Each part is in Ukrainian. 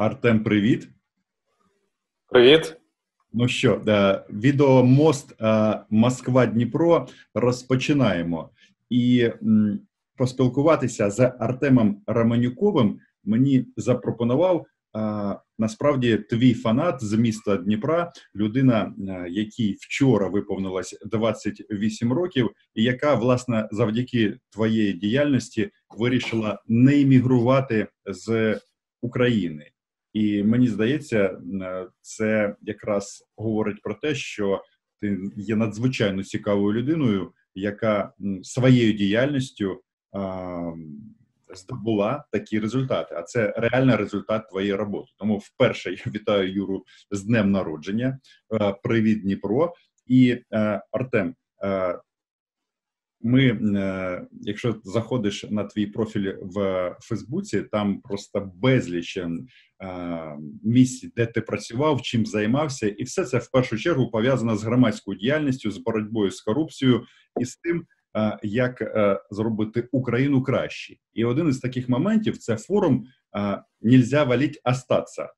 Артем, привіт. Привіт. Ну що, е, відеомост е, Москва Дніпро розпочинаємо. І поспілкуватися з Артемом Романюковим мені запропонував насправді твій фанат з міста Дніпра, людина, якій вчора виповнилось 28 років, і яка власне завдяки твоєї діяльності вирішила не іммігрувати з України. І мені здається, це якраз говорить про те, що ти є надзвичайно цікавою людиною, яка своєю діяльністю здобула такі результати. А це реальний результат твоєї роботи. Тому вперше я вітаю Юру з днем народження. Е, привіт, Дніпро і е, Артем. Е, ми, якщо заходиш на твій профіль в Фейсбуці, там просто безліч місць, де ти працював, чим займався, і все це в першу чергу пов'язано з громадською діяльністю, з боротьбою з корупцією і з тим, як е, зробити Україну краще. І один із таких моментів це форум «Нельзя валить остаться».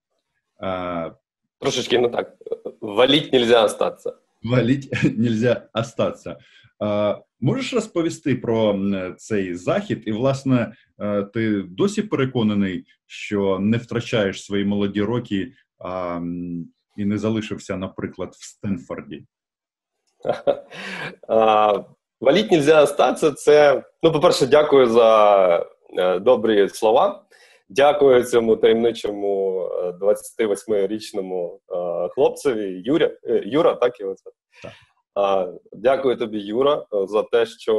Трошечки не так. Валить нельзя остаться. Валить нельзя остаться. Можеш розповісти про цей захід, і, власне, е, ти досі переконаний, що не втрачаєш свої молоді роки а, і не залишився, наприклад, в Стенфорді? Валіть нельзя остатися. Це ну, по-перше, дякую за е, добрі слова. Дякую цьому таємничому 28-річному е, хлопцеві Юря, е, Юра, так його це. Дякую тобі, Юра, за те, що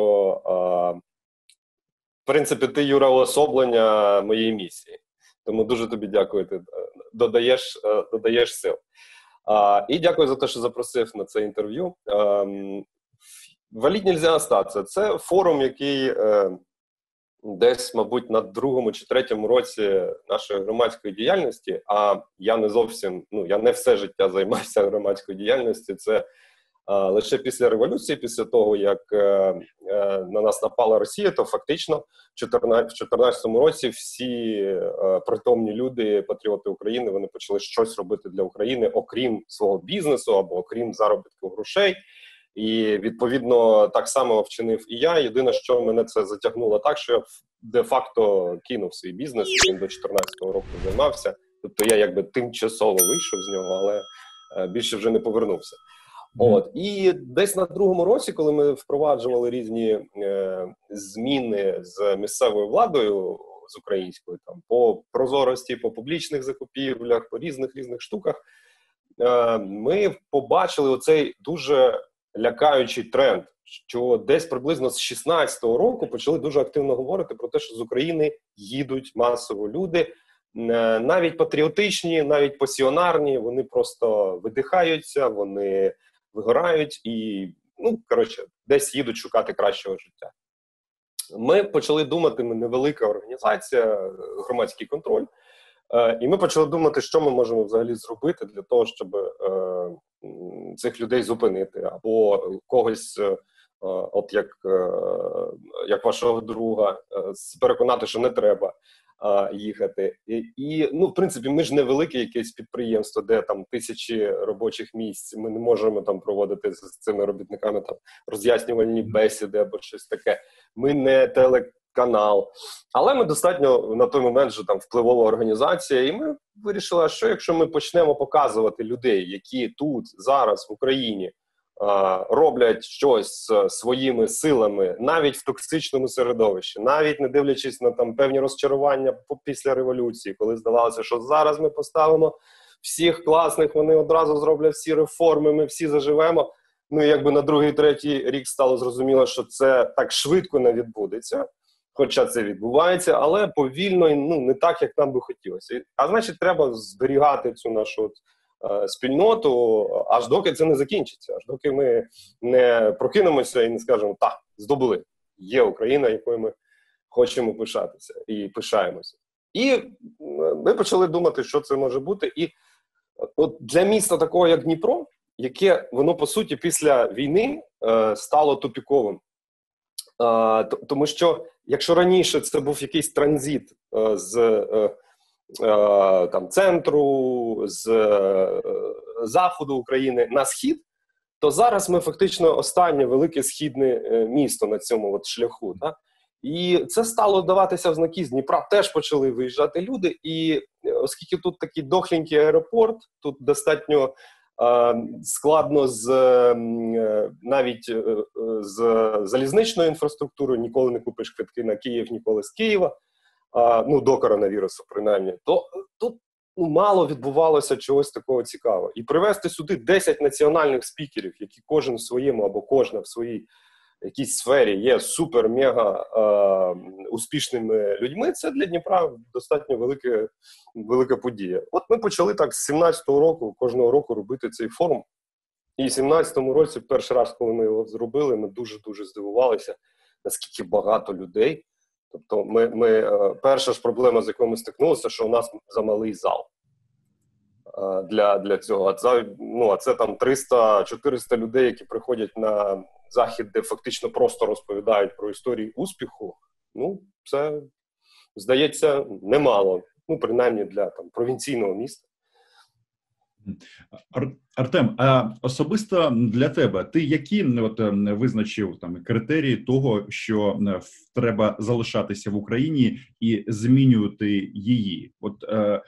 в принципі ти Юра уособлення моєї місії. Тому дуже тобі дякую. Ти додаєш додаєш сил. І дякую за те, що запросив на це інтерв'ю. Ем, Валіть нельзя остатися. Це форум, який е, десь, мабуть, на другому чи третьому році нашої громадської діяльності. А я не зовсім ну я не все життя займався громадською діяльністю. Це е, лише після революції, після того як е, е на нас напала Росія, то фактично в 2014 році всі е, притомні люди, патріоти України, вони почали щось робити для України, окрім свого бізнесу або окрім заробітку грошей. І відповідно так само вчинив і я. Єдине, що мене це затягнуло так, що я де-факто кинув свій бізнес. Він до 14-го року займався. Тобто я якби тимчасово вийшов з нього, але більше вже не повернувся. От і десь на другому році, коли ми впроваджували різні е, зміни з місцевою владою з українською, там по прозорості, по публічних закупівлях, по різних різних штуках, е, ми побачили оцей дуже лякаючий тренд, що десь приблизно з 16-го року почали дуже активно говорити про те, що з України їдуть масово люди, е, навіть патріотичні, навіть пасіонарні. Вони просто видихаються, вони вигорають і, ну коротше, десь їдуть шукати кращого життя. Ми почали думати, ми невелика організація, громадський контроль. Е, і ми почали думати, що ми можемо взагалі зробити для того, щоб е, цих людей зупинити, або когось, е, от як як вашого друга, переконати, що не треба їхати. І, і ну, в принципі, ми ж не велике якесь підприємство, де там тисячі робочих місць. Ми не можемо там проводити з цими робітниками там роз'яснювальні бесіди або щось таке. Ми не телек канал. Але ми достатньо на той момент вже там впливова організація, і ми вирішили, що якщо ми почнемо показувати людей, які тут зараз в Україні роблять щось своїми силами, навіть в токсичному середовищі, навіть не дивлячись на там певні розчарування після революції, коли здавалося, що зараз ми поставимо всіх класних, вони одразу зроблять всі реформи, ми всі заживемо. Ну, якби на другий, третій рік стало зрозуміло, що це так швидко не відбудеться хоча це відбувається, але повільно і ну не так, як нам би хотілося. А значить, треба зберігати цю нашу от, е, спільноту, аж доки це не закінчиться, аж доки ми не прокинемося і не скажемо так, здобули. Є Україна, якою ми хочемо пишатися і пишаємося. І ми почали думати, що це може бути. І от для міста такого, як Дніпро, яке воно по суті після війни е, стало тупіковим. Е, тому що якщо раніше це був якийсь транзит е, з е, там центру, з заходу України на схід, то зараз ми фактично останнє велике східне місто на цьому от шляху. Так? І це стало даватися в знаки з Дніпра. Теж почали виїжджати люди. І оскільки тут такий дохленький аеропорт, тут достатньо складно з е, навіть е, з залізничною інфраструктурою, ніколи не купиш квитки на Київ, ніколи з Києва. Ну до коронавірусу, принаймні, то тут ну, мало відбувалося чогось такого цікавого. І привезти сюди 10 національних спікерів, які кожен в своєму або кожна в своїй якійсь сфері є супер-мега е, успішними людьми, це для Дніпра достатньо велике, велика подія. От ми почали так з 17-го року, кожного року робити цей форум. І в 17-му році, перший раз, коли ми його зробили, ми дуже-дуже здивувалися, наскільки багато людей. Тобто, ми, ми, е, перша ж проблема, з якою ми стикнулися, що у нас замалий зал. Е, для для цього. А це ну, а це там 300-400 людей, які приходять на захід, де фактично просто розповідають про історію успіху. Ну, це здається немало. Ну, принаймні для там провінційного міста. Артем, а особисто для тебе ти які от визначив там критерії того, що треба залишатися в Україні і змінювати її? От е,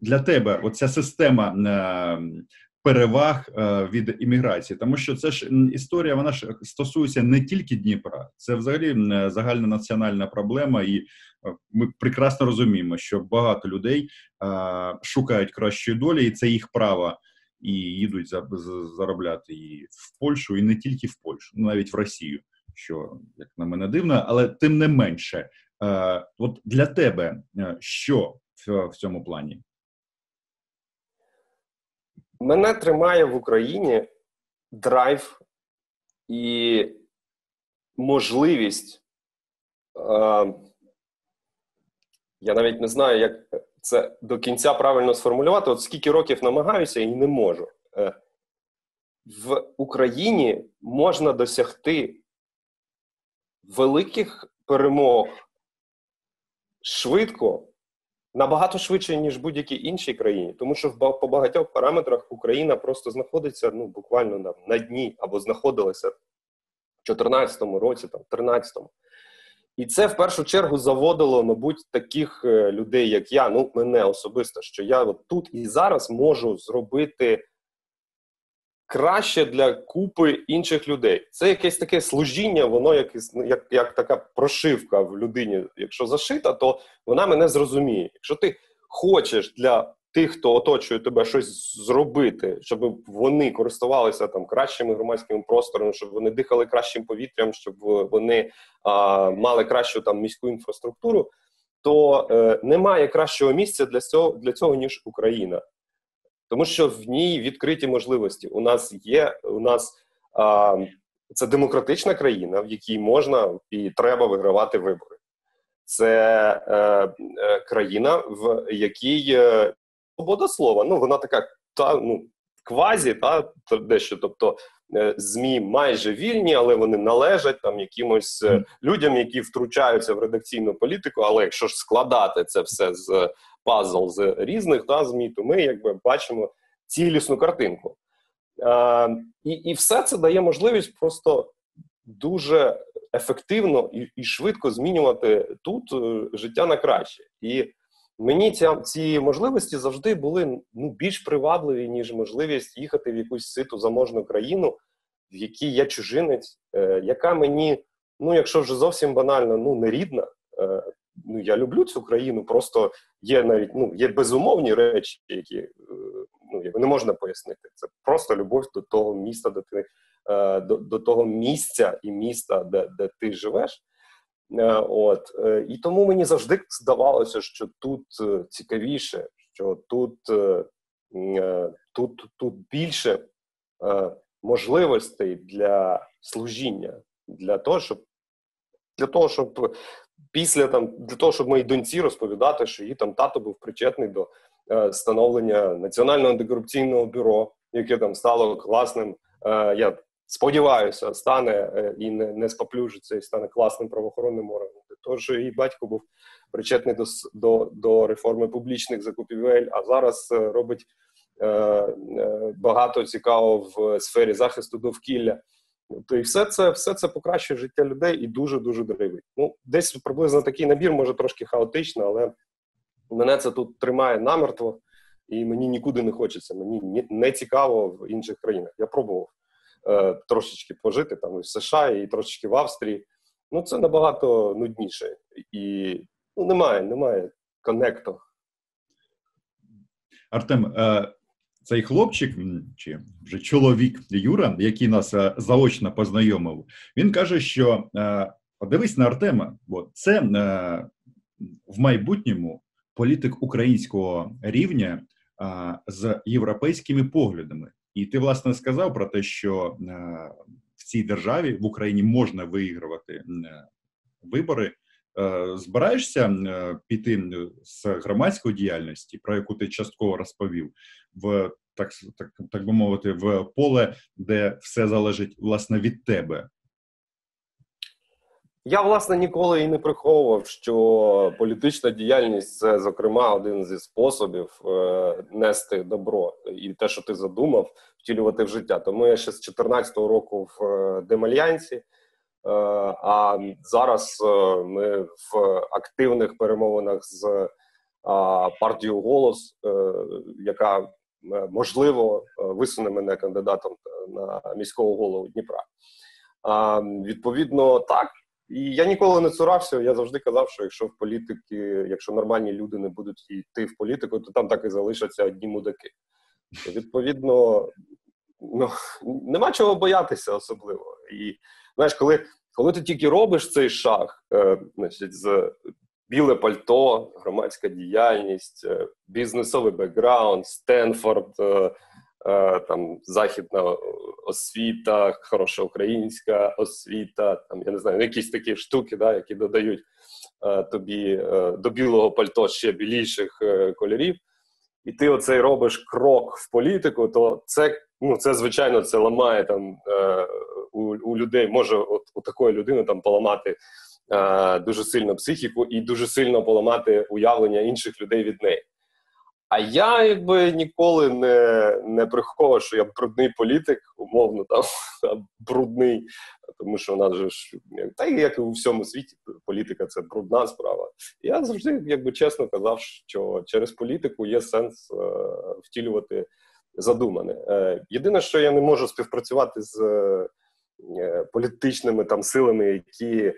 для тебе оця система е, переваг е, від імміграції, тому що це ж історія, вона ж стосується не тільки Дніпра, це взагалі загальнонаціональна проблема, і е, ми прекрасно розуміємо, що багато людей шукають кращої долі, і це їх право. І їдуть за, заробляти і в Польщу, і не тільки в Польщу, навіть в Росію, що як на мене дивно, але тим не менше, е, от для тебе що в цьому плані? Мене тримає в Україні драйв і можливість. Е, я навіть не знаю, як це до кінця правильно сформулювати. От скільки років намагаюся і не можу. Е, в Україні можна досягти великих перемог швидко набагато швидше ніж будь-якій іншій країні, тому що в по багатьох параметрах Україна просто знаходиться ну буквально на, на дні або знаходилася в 2014 році, там 13-му. І це в першу чергу заводило, мабуть, таких е, людей, як я, ну мене особисто, що я от тут і зараз можу зробити краще для купи інших людей. Це якесь таке служіння, воно якесь як як така прошивка в людині. Якщо зашита, то вона мене зрозуміє. Якщо ти хочеш для тих, хто оточує тебе щось зробити, щоб вони користувалися там кращими громадськими просторами, щоб вони дихали кращим повітрям, щоб вони а, мали кращу там міську інфраструктуру. То е, немає кращого місця для цього для цього ніж Україна тому що в ній відкриті можливості. У нас є у нас а, це демократична країна, в якій можна і треба вигравати вибори. Це е, е, країна, в якій е, свобода слова. Ну вона така та ну квазі, та дещо, тобто. Е, ЗМІ майже вільні, але вони належать там якимось е, людям, які втручаються в редакційну політику. Але якщо ж складати це все з пазл з різних та змі, то ми якби бачимо цілісну картинку. Е, І і все це дає можливість просто дуже ефективно і і швидко змінювати тут е, життя на краще. І мені ця, ці можливості завжди були ну, більш привабливі, ніж можливість їхати в якусь ситу заможну країну, в якій я чужинець, е, яка мені, ну якщо вже зовсім банально, ну не рідна. Ну я люблю цю країну, просто є навіть ну є безумовні речі, які е, ну не можна пояснити. Це просто любов до того міста, де ти е, до, до того місця і міста, де де ти живеш. Е, от і тому мені завжди здавалося, що тут цікавіше, що тут тут, тут більше можливостей для служіння, для того, щоб для того, щоб після там для того, щоб моїй доньці розповідати, що її там тато був причетний до е, становлення національного антикорупційного бюро, яке там стало класним. Е, я сподіваюся, стане е, і не не споплюжиться, і стане класним правоохоронним органом. Тож і батько був причетний до до, до реформи публічних закупівель, а зараз робить е, багато цікавого в сфері захисту довкілля. То і все це все це покращує життя людей і дуже дуже дривить. Ну, десь приблизно такий набір, може трошки хаотично, але мене це тут тримає намертво, і мені нікуди не хочеться. Мені не цікаво в інших країнах. Я пробував е, трошечки пожити там і в США, і трошечки в Австрії. Ну це набагато нудніше і ну, немає, немає коннекту. Артем, е, цей хлопчик, чи вже чоловік Юра, який нас е, заочно познайомив, він каже, що е, подивись на Артема, бо це в майбутньому політик українського рівня з європейськими поглядами. І ти власне сказав про те, що в цій державі в Україні можна виігрувати вибори. Збираєшся піти з громадської діяльності, про яку ти частково розповів, в так так, так би мовити, в поле, де все залежить власне від тебе. Я власне ніколи і не приховував, що політична діяльність це, зокрема, один зі способів е, нести добро і те, що ти задумав, втілювати в життя. Тому я ще з 2014 року в е, Демальянсі, е, а зараз е, ми в активних перемовинах з е, партією голос, е, яка Е, можливо е, висуне мене кандидатом на міського голову Дніпра. Відповідно, так. І я ніколи не цурався. Я завжди казав, що якщо в політики, якщо нормальні люди не будуть йти в політику, то там так і залишаться одні мудаки. Відповідно, ну нема чого боятися особливо. І знаєш, коли коли ти тільки робиш цей шаг, е, значить, з біле пальто, громадська діяльність, е, бізнесовий бекграунд, Стенфорд, е, там західна освіта, хороша українська освіта, там я не знаю, якісь такі штуки, да, які додають тобі до білого пальто ще біліших кольорів. І ти оцей робиш крок в політику, то це ну це звичайно це ламає там у у людей. Може, от у такої людини там поламати Е, дуже сильно психіку і дуже сильно поламати уявлення інших людей від неї. А я якби ніколи не не приховував, що я брудний політик, умовно там брудний, тому що нас же ж та як і у всьому світі, політика це брудна справа. Я завжди якби чесно казав, що через політику є сенс е, втілювати задумане. Е, єдине, що я не можу співпрацювати з е, політичними там силами, які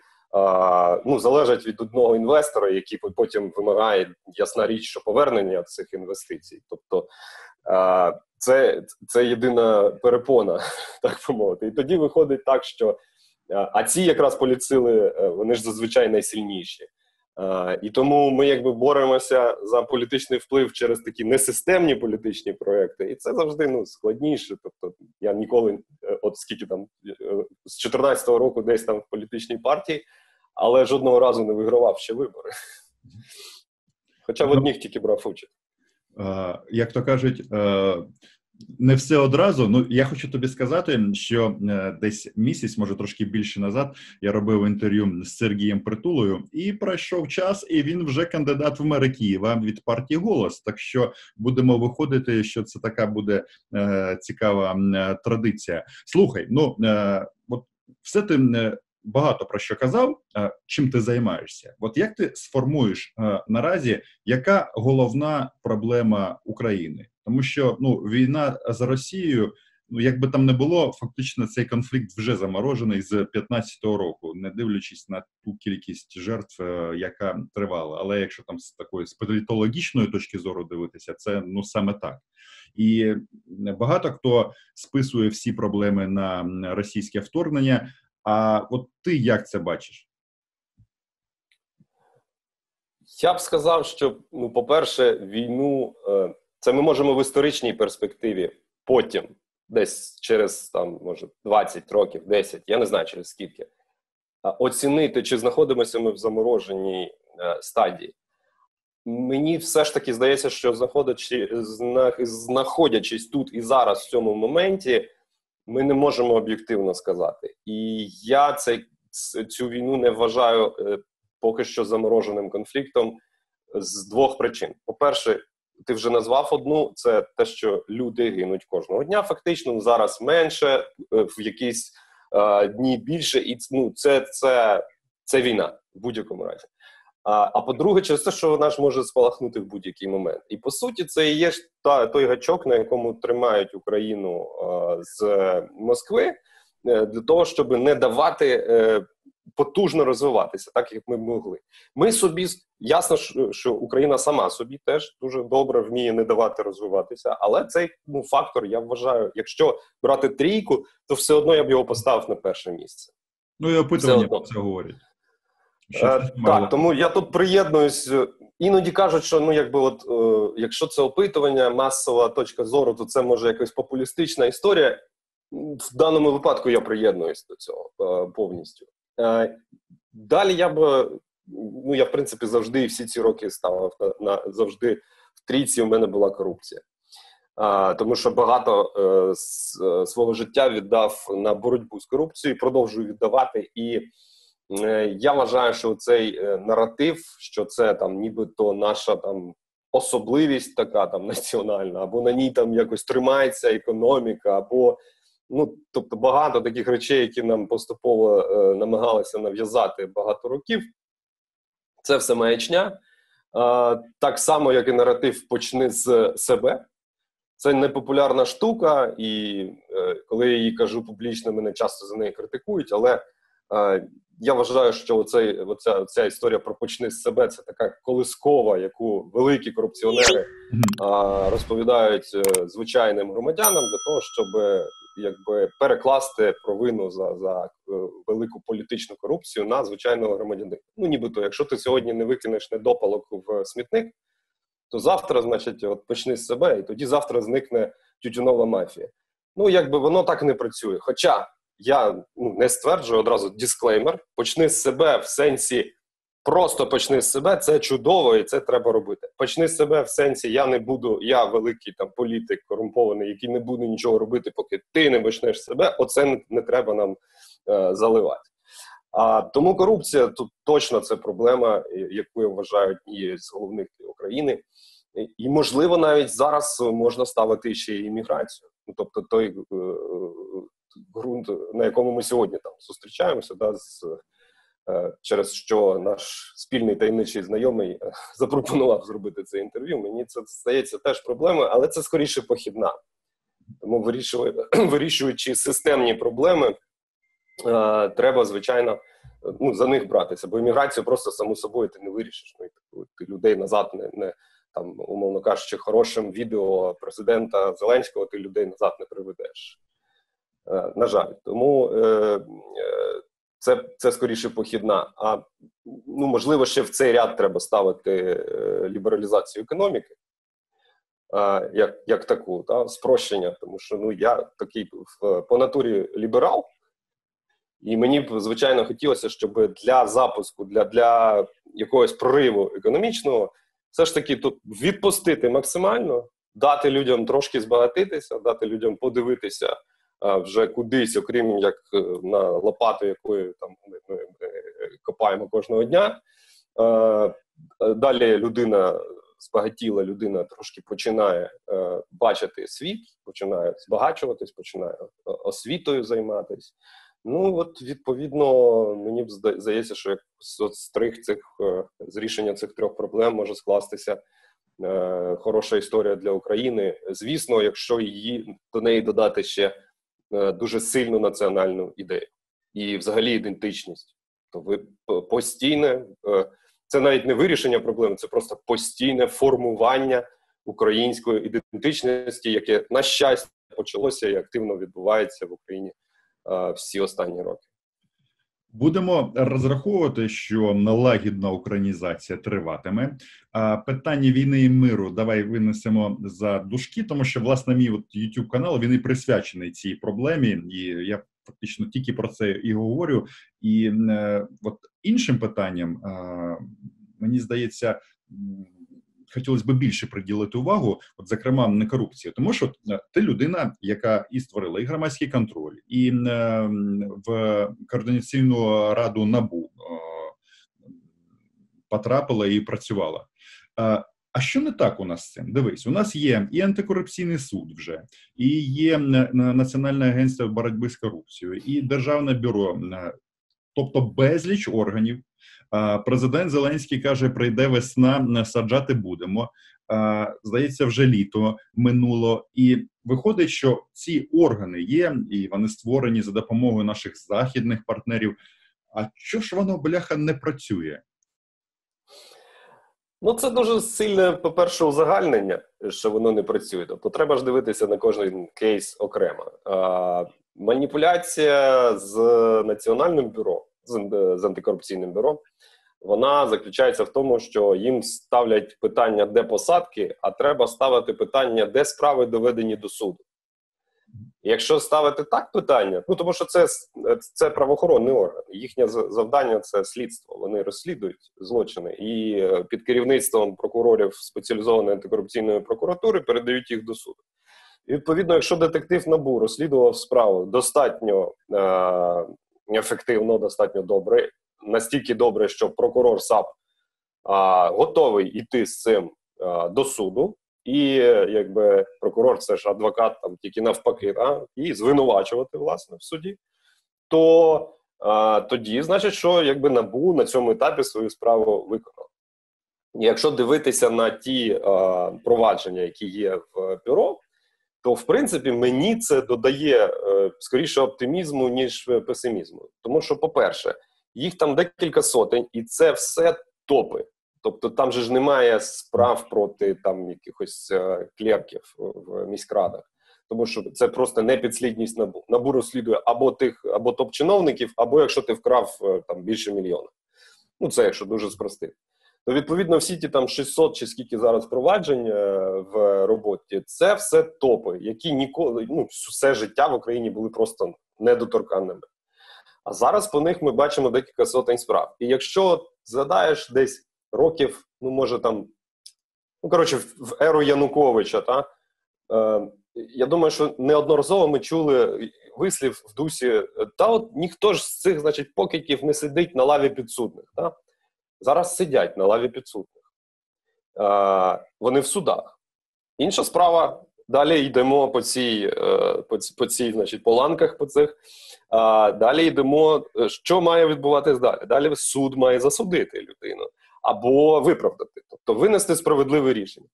ну, залежать від одного інвестора, який потім вимагає ясна річ, що повернення цих інвестицій. Тобто це це єдина перепона, так би мовити. І тоді виходить так, що а ці якраз поліцили, е, вони ж зазвичай найсильніші. І тому ми якби боремося за політичний вплив через такі несистемні політичні проекти, і це завжди ну складніше. Тобто я ніколи, е, от скільки там е, з 2014 року, десь там в політичній партії, але жодного разу не вигравав ще вибори. Хоча в одних тільки брав участь. Як то кажуть, не все одразу. Ну я хочу тобі сказати, що е, десь місяць, може трошки більше назад, я робив інтерв'ю з Сергієм Притулою, і пройшов час, і він вже кандидат в мери Києва від партії голос. Так що будемо виходити, що це така буде е, цікава е, традиція. Слухай, ну е, от все ти багато про що казав, е, чим ти займаєшся. От як ти сформуєш е, наразі, яка головна проблема України? Тому що ну війна з Росією. Ну, якби там не було, фактично цей конфлікт вже заморожений з 15-го року, не дивлячись на ту кількість жертв, е, яка тривала. Але якщо там з такої з політологічної точки зору дивитися, це ну саме так. І багато хто списує всі проблеми на російське вторгнення. А от ти як це бачиш? Я б сказав, що, ну, по-перше, війну е, це ми можемо в історичній перспективі потім, десь через там, може, 20 років, 10, я не знаю через скільки, оцінити, чи знаходимося ми в замороженій е, стадії. Мені все ж таки здається, що знаходячись тут і зараз в цьому моменті ми не можемо об'єктивно сказати. І я цей, цю війну не вважаю е, поки що замороженим конфліктом з двох причин: по-перше, ти вже назвав одну: це те, що люди гинуть кожного дня. Фактично зараз менше, е, в якісь е, дні більше, і ну, це, це, це війна в будь-якому разі. А а по-друге, через те, що вона ж може спалахнути в будь-який момент. І по суті, це і є ж та той гачок, на якому тримають Україну а, з Москви, е, для того, щоб не давати е, потужно розвиватися, так як ми могли. Ми собі ясно, що Україна сама собі теж дуже добре вміє не давати розвиватися, але цей ну, фактор, я вважаю, якщо брати трійку, то все одно я б його поставив на перше місце. Ну і опитування про це говорять. Е, так, тому я тут приєднуюсь. Іноді кажуть, що ну якби от е, якщо це опитування, масова точка зору, то це може якась популістична історія. В даному випадку я приєднуюсь до цього е, повністю. Е, далі я б ну я в принципі завжди всі ці роки ставив на, на завжди в трійці. У мене була корупція, е, тому що багато е, з, свого життя віддав на боротьбу з корупцією, продовжую віддавати і. Е, я вважаю, що цей е, наратив, що це там, нібито наша там особливість, така там національна, або на ній там якось тримається економіка, або ну тобто багато таких речей, які нам поступово е, намагалися нав'язати багато років. Це все маячня. Е, так само, як і наратив почни з себе. Це непопулярна штука, і коли я її кажу публічно, мене часто за неї критикують, але я вважаю, що оцей, оця, оця історія про почни з себе це така колискова, яку великі корупціонери а, розповідають е, звичайним громадянам для того, щоб якби перекласти провину за за е, велику політичну корупцію на звичайного громадянина. Ну нібито, якщо ти сьогодні не викинеш недопалок в смітник, то завтра, значить, от почни з себе, і тоді завтра зникне тютюнова мафія. Ну якби воно так не працює. Хоча я ну, не стверджую одразу дисклеймер. Почни з себе в сенсі, просто почни з себе, це чудово, і це треба робити. Почни з себе в сенсі, я не буду, я великий там політик корумпований, який не буде нічого робити, поки ти не почнеш себе. Оце не, не треба нам е, заливати. А тому корупція тут точно це проблема, яку я вважаю однією з головних України. І, можливо, навіть зараз можна ставити ще й імміграцію. Ну, тобто, той е, ґрунт, на якому ми сьогодні там зустрічаємося, да, з, е, через що наш спільний таємничий знайомий е, запропонував зробити це інтерв'ю. Мені це здається теж проблемою, але це скоріше похідна. Тому вирішуючи системні проблеми, е, треба, звичайно, ну, за них братися, бо імміграцію просто само собою ти не вирішиш. Ну, ти людей назад не, не там, умовно кажучи, хорошим відео президента Зеленського ти людей назад не приведеш. Е, на жаль, тому е, е, це це скоріше похідна. А ну можливо, ще в цей ряд треба ставити лібералізацію економіки, як як таку та спрощення, тому що ну я такий по натурі ліберал, і мені б звичайно хотілося, щоб для запуску, для, для якогось прориву економічного, все ж таки тут відпустити максимально, дати людям трошки збагатитися, дати людям подивитися вже кудись, окрім як е, на лопату, якою там ми копаємо кожного дня. Далі людина збагатіла, людина трошки починає е, бачити світ, починає збагачуватись, починає е, освітою займатися. Ну от відповідно, мені б здається, що як трьох цих з рішення цих трьох проблем може скластися е, хороша історія для України. Звісно, якщо її до неї додати ще Е, дуже сильну національну ідею і, взагалі, ідентичність. То ви постійне, е, це навіть не вирішення проблеми, це просто постійне формування української ідентичності, яке на щастя почалося і активно відбувається в Україні е, всі останні роки. Будемо розраховувати, що налагідна українізація триватиме. А питання війни і миру давай винесемо за дужки, тому що власне мій от youtube канал він і присвячений цій проблемі, і я фактично тільки про це і говорю. І е, от іншим питанням е, мені здається хотілося б більше приділити увагу, от зокрема не корупцію, тому що е, ти людина, яка і створила і громадський контроль, і е, в координаційну раду набу. Е, потрапила і працювала. А що не так у нас з цим? Дивись, у нас є і антикорупційний суд вже, і є Національне агентство боротьби з корупцією, і державне бюро, тобто безліч органів. Президент Зеленський каже: прийде весна, саджати будемо. Здається, вже літо минуло, і виходить, що ці органи є, і вони створені за допомогою наших західних партнерів. А що ж воно бляха не працює? Ну, це дуже сильне, по-перше, узагальнення, що воно не працює. Тобто треба ж дивитися на кожен кейс окремо. А, Маніпуляція з національним бюро, з, антикорупційним бюро, вона заключається в тому, що їм ставлять питання, де посадки, а треба ставити питання, де справи доведені до суду. Якщо ставити так питання, ну тому що це це правоохоронний орган, їхнє завдання це слідство. Вони розслідують злочини і е, під керівництвом прокурорів спеціалізованої антикорупційної прокуратури передають їх до суду. І відповідно, якщо детектив набу розслідував справу достатньо е- ефективно, достатньо добре, настільки добре, що прокурор САП е- готовий йти з цим е- до суду, і якби прокурор це ж адвокат, там тільки навпаки, да? і звинувачувати власне в суді, то а, тоді, значить, що якби набу на цьому етапі свою справу виконав. якщо дивитися на ті а, провадження, які є в бюро, то в принципі мені це додає е, скоріше оптимізму, ніж песимізму. Тому що, по-перше, їх там декілька сотень, і це все топи. Тобто там же ж немає справ проти там якихось е, клерків в міськрадах, тому що це просто не підслідність набу. Набу розслідує або тих, або топ-чиновників, або якщо ти вкрав е, там більше мільйона. Ну це якщо дуже спростити. То відповідно всі ті там 600 чи скільки зараз проваджень е, в роботі, це все топи, які ніколи ну все життя в Україні були просто недоторканними. А зараз по них ми бачимо декілька сотень справ. І якщо згадаєш десь років, ну може там, ну коротше, в еру Януковича, та е, я думаю, що неодноразово ми чули вислів в дусі, та от ніхто ж з цих, значить, покидьків не сидить на лаві підсудних. Та? Зараз сидять на лаві підсудних. Е, Вони в судах. Інша справа. Далі йдемо по цій е, по, по цій, значить, по по цих. А далі йдемо, е, що має відбуватись далі. Далі суд має засудити людину або виправдати, тобто винести справедливе рішення.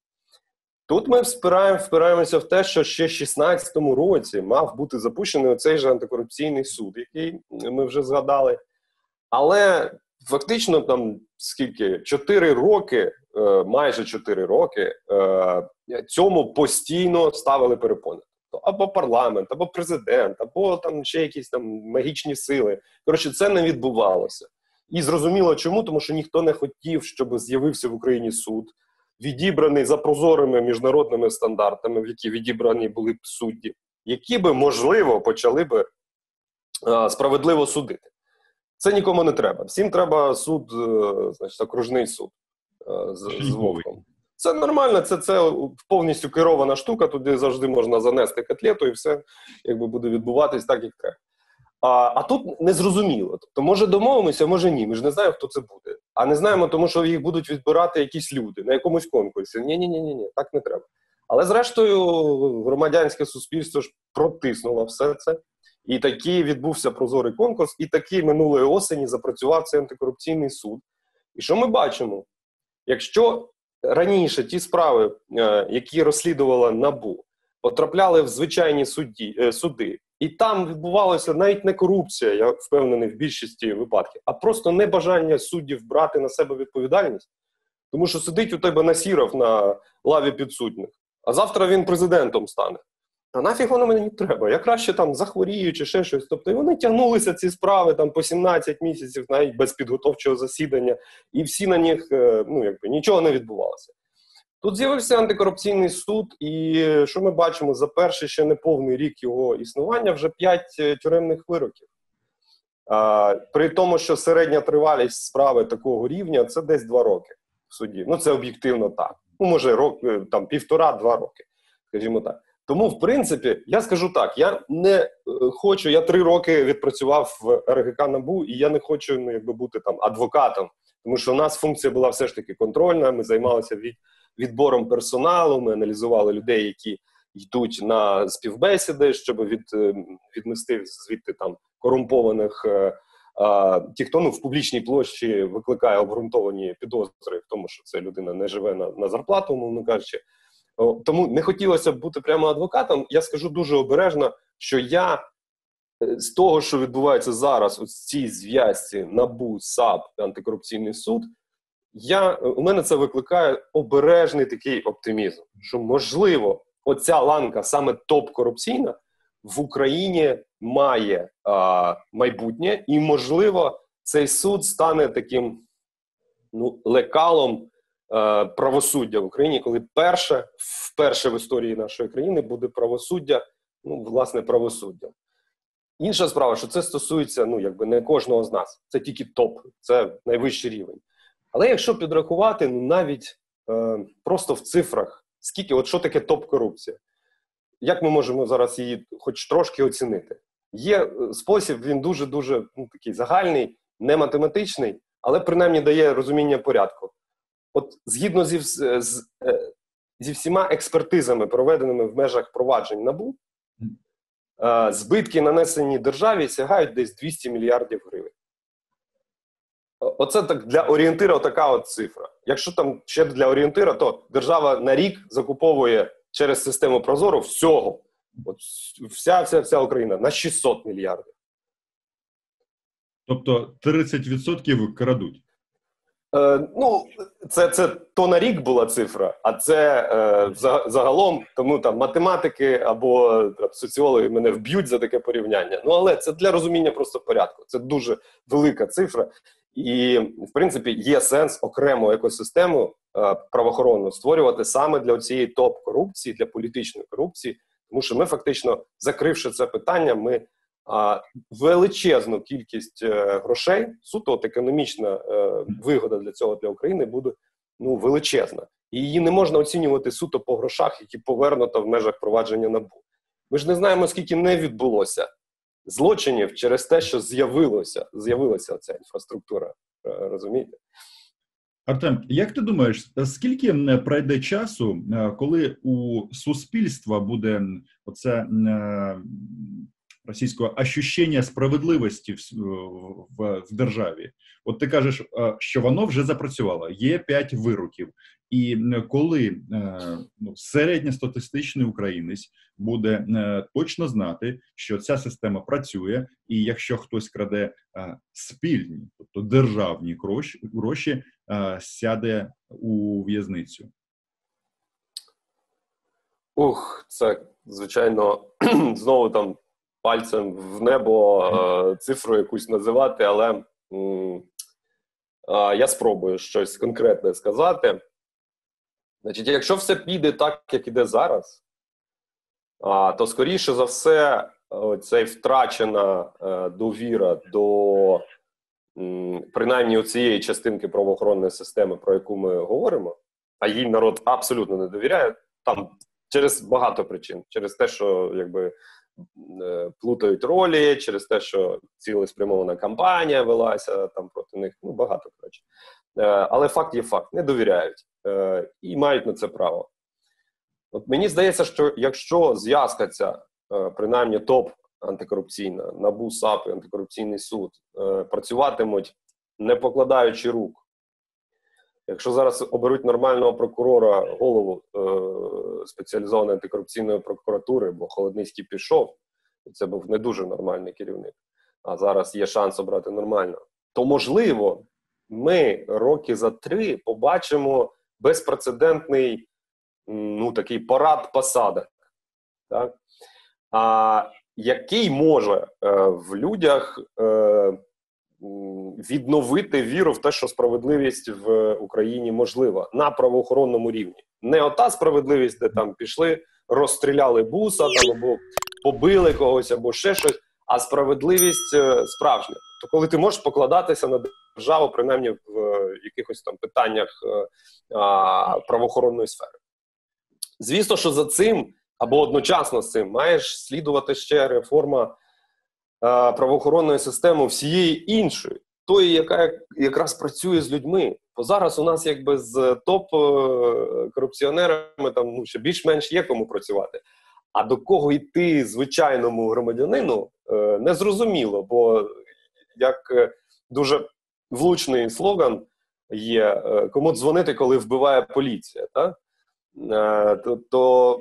Тут ми вспираємо, впираємося в те, що ще в 2016 році мав бути запущений оцей же антикорупційний суд, який ми вже згадали. Але фактично, там скільки 4 роки, е, майже 4 роки, е, цьому постійно ставили перепони. Тобто або парламент, або президент, або там ще якісь там магічні сили. Коротше, це не відбувалося. І зрозуміло, чому, тому що ніхто не хотів, щоб з'явився в Україні суд, відібраний за прозорими міжнародними стандартами, в які відібрані були б судді, які би можливо почали би справедливо судити. Це нікому не треба. Всім треба суд, е, значить, окружний суд з, з вовком. Це нормально, це це повністю керована штука. Туди завжди можна занести котлету, і все якби буде відбуватись так, як треба. А а тут незрозуміло. Тобто, може домовимося, може ні. Ми ж не знаємо, хто це буде. А не знаємо, тому що їх будуть відбирати якісь люди на якомусь конкурсі. Ні, ні, ні, ні, ні, так не треба. Але зрештою, громадянське суспільство ж протиснуло все це. І такий відбувся прозорий конкурс, і такий минулої осені запрацював цей антикорупційний суд. І що ми бачимо? Якщо раніше ті справи, е, які розслідувала набу, потрапляли в звичайні судді, е, суди, і там відбувалася навіть не корупція, я впевнений в більшості випадків, а просто небажання суддів брати на себе відповідальність, тому що сидить у тебе Насіров на лаві підсудних, а завтра він президентом стане. Та нафіг воно мені треба. Я краще там захворію чи ще щось. Тобто вони тягнулися ці справи там по 17 місяців, навіть без підготовчого засідання, і всі на них е, ну якби нічого не відбувалося. Тут з'явився антикорупційний суд, і що ми бачимо за перший ще неповний рік його існування вже п'ять е, тюремних вироків. А, При тому, що середня тривалість справи такого рівня це десь два роки в суді. Ну це об'єктивно так. Ну, може, рок е, там півтора-два роки, скажімо так. Тому, в принципі, я скажу так: я не е, хочу, я три роки відпрацював в РГК Набу, і я не хочу ну, якби бути там адвокатом Тому що у нас функція була все ж таки контрольна. Ми займалися від, відбором персоналу, ми аналізували людей, які йдуть на співбесіди, щоб від, е, відмести звідти там корумпованих. Е, ті, хто ну, в публічній площі викликає обґрунтовані підозри в тому, що ця людина не живе на на зарплату, умовно кажучи. Тому не хотілося б бути прямо адвокатом. Я скажу дуже обережно, що я е, з того, що відбувається зараз, у цій зв'язці НАБУ, САП, антикорупційний суд, я, у мене це викликає обережний такий оптимізм, що можливо, оця ланка саме топ-корупційна в Україні має а, майбутнє, і, можливо, цей суд стане таким ну, лекалом правосуддя в Україні, коли перше, вперше в історії нашої країни буде правосуддя, ну, власне, правосуддя. Інша справа, що це стосується ну, якби не кожного з нас, це тільки топ, це найвищий рівень. Але якщо підрахувати, ну навіть е, просто в цифрах, скільки, от що таке топ-корупція? Як ми можемо зараз її хоч трошки оцінити? Є е, спосіб, він дуже-дуже ну, такий загальний, не математичний, але принаймні дає розуміння порядку. От згідно зі, з, е, зі всіма експертизами, проведеними в межах проваджень НАБУ, е, збитки, нанесені державі, сягають десь 200 мільярдів гривень. Оце так для орієнтира така от цифра. Якщо там ще для орієнтира, то держава на рік закуповує через систему Прозоро всього. От Вся вся, вся Україна на 600 мільярдів. Тобто 30% крадуть. Е, Ну, це це то на рік була цифра, а це е, загалом, тому там математики або там, соціологи мене вб'ють за таке порівняння. Ну але це для розуміння просто порядку. Це дуже велика цифра, і в принципі є сенс окрему екосистему е, правоохоронну створювати саме для цієї топ-корупції, для політичної корупції, тому що ми фактично закривши це питання, ми величезну кількість е, грошей, суто от економічна е, вигода для цього для України буде ну величезна, і її не можна оцінювати суто по грошах, які повернуто в межах провадження набу. Ми ж не знаємо, скільки не відбулося злочинів через те, що з'явилося з'явилася ця інфраструктура. Е, розумієте? Артем, як ти думаєш, скільки пройде часу, коли у суспільства буде оце російського ощущення справедливості в, в, в державі. От ти кажеш, що воно вже запрацювало. Є п'ять вироків, і коли е, ну, середньостатистичний українець буде е, точно знати, що ця система працює, і якщо хтось краде е, спільні, тобто державні гроші, сяде у в'язницю. Ух, це звичайно знову там пальцем в небо е, цифру якусь називати, але е, я спробую щось конкретне сказати. Значить, якщо все піде так, як іде зараз, то скоріше за все, цей втрачена е, довіра до принаймні цієї частинки правоохоронної системи, про яку ми говоримо, а їй народ абсолютно не довіряє, там через багато причин, через те, що якби плутають ролі через те, що цілеспрямована кампанія велася там проти них. Ну багато коротше. Е, але факт є факт, не довіряють е, і мають на це право. От мені здається, що якщо зв'язка ця, принаймні топ антикорупційна, НАБУ, САП, антикорупційний суд працюватимуть, не покладаючи рук Якщо зараз оберуть нормального прокурора голову е, спеціалізованої антикорупційної прокуратури, бо Холодницький пішов, і це був не дуже нормальний керівник, а зараз є шанс обрати нормально, то можливо ми роки за три побачимо безпрецедентний ну, такий парад посадок, так? а, який може е, в людях. Е, відновити віру в те, що справедливість в Україні можлива на правоохоронному рівні. Не ота справедливість, де там пішли, розстріляли буса там або побили когось, або ще щось, а справедливість е, справжня. То коли ти можеш покладатися на державу, принаймні в е, якихось там питаннях е, правоохоронної сфери. Звісно, що за цим або одночасно з цим маєш слідувати ще реформа правоохоронної системи всієї іншої. тої, яка якраз працює з людьми. Бо зараз у нас якби з топ-корупціонерами там ну, ще більш-менш є кому працювати. А до кого йти звичайному громадянину е, не зрозуміло, бо як е, дуже влучний слоган є: е, кому дзвонити, коли вбиває поліція, так? то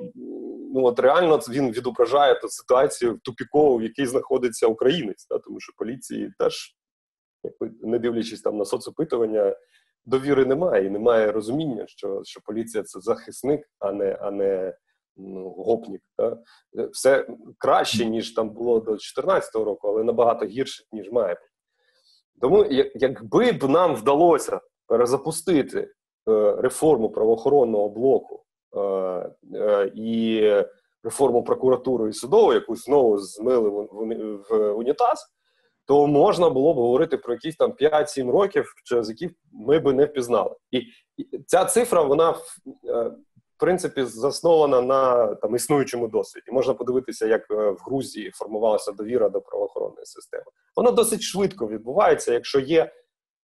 ну, от реально він відображає ту ситуацію тупікову, в якій знаходиться українець, так? тому що поліції теж, не дивлячись там на соцопитування, довіри немає і немає розуміння, що що поліція це захисник, а не а не ну, гопнік. Да? Все краще, ніж там було до 2014 року, але набагато гірше, ніж має. Тому, якби б нам вдалося перезапустити е, реформу правоохоронного блоку і реформу прокуратури і судову, яку знову змили в, унітаз, то можна було б говорити про якісь там 5-7 років, через які ми би не впізнали. І, ця цифра, вона в принципі заснована на там існуючому досвіді. Можна подивитися, як е, в Грузії формувалася довіра до правоохоронної системи. Воно досить швидко відбувається, якщо є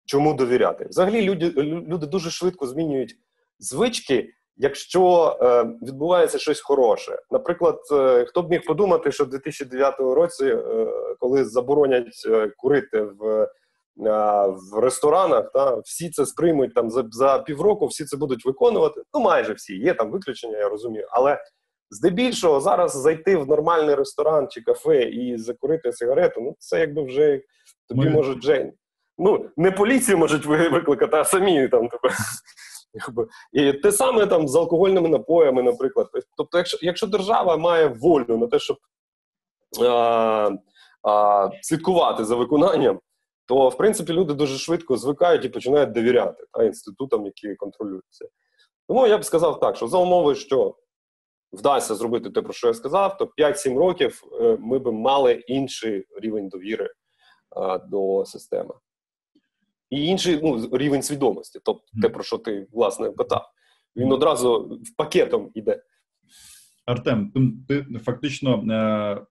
чому довіряти. Взагалі, люди люди дуже швидко змінюють звички, якщо е, відбувається щось хороше. Наприклад, е, хто б міг подумати, що в 2009 році, е, коли заборонять е, курити в в ресторанах, та всі це сприймуть там за за півроку, всі це будуть виконувати. Ну майже всі є там виключення, я розумію. Але здебільшого зараз зайти в нормальний ресторан чи кафе і закурити сигарету, ну це якби вже тобі Ми... можуть вже ну не поліцію можуть викликати, а самі там тебе. І те саме там з алкогольними напоями, наприклад. Тобто, якщо якщо держава має волю на те, щоб а, а, слідкувати за виконанням то в принципі люди дуже швидко звикають і починають довіряти та, інститутам, які контролюються. Тому я б сказав так, що за умови, що вдасться зробити те, про що я сказав, то 5-7 років е, ми б мали інший рівень довіри до системи. І інший ну, рівень свідомості, тобто те, про що ти власне питав, він одразу в пакетом йде. Артем, ти фактично е,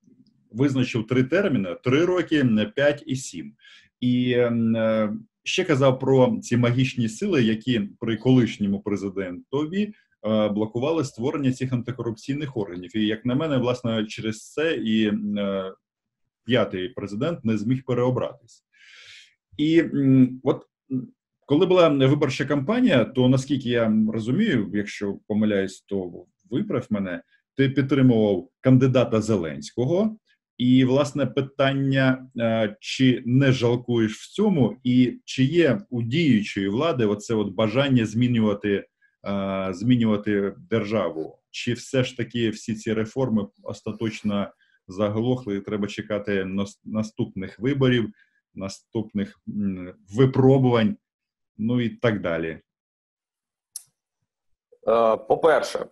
визначив три терміни: три роки, п'ять і сім. І е, ще казав про ці магічні сили, які при колишньому президентові е, блокували створення цих антикорупційних органів. І як на мене, власне, через це і е, п'ятий президент не зміг переобратись. І от коли була виборча кампанія, то наскільки я розумію, якщо помиляюсь, то виправ мене, ти підтримував кандидата Зеленського. І власне питання, е, чи не жалкуєш в цьому, і чи є у діючої влади оце от бажання змінювати е, змінювати державу? Чи все ж таки всі ці реформи остаточно заглохли? і Треба чекати наступних виборів, наступних випробувань, ну і так далі? Е, по-перше,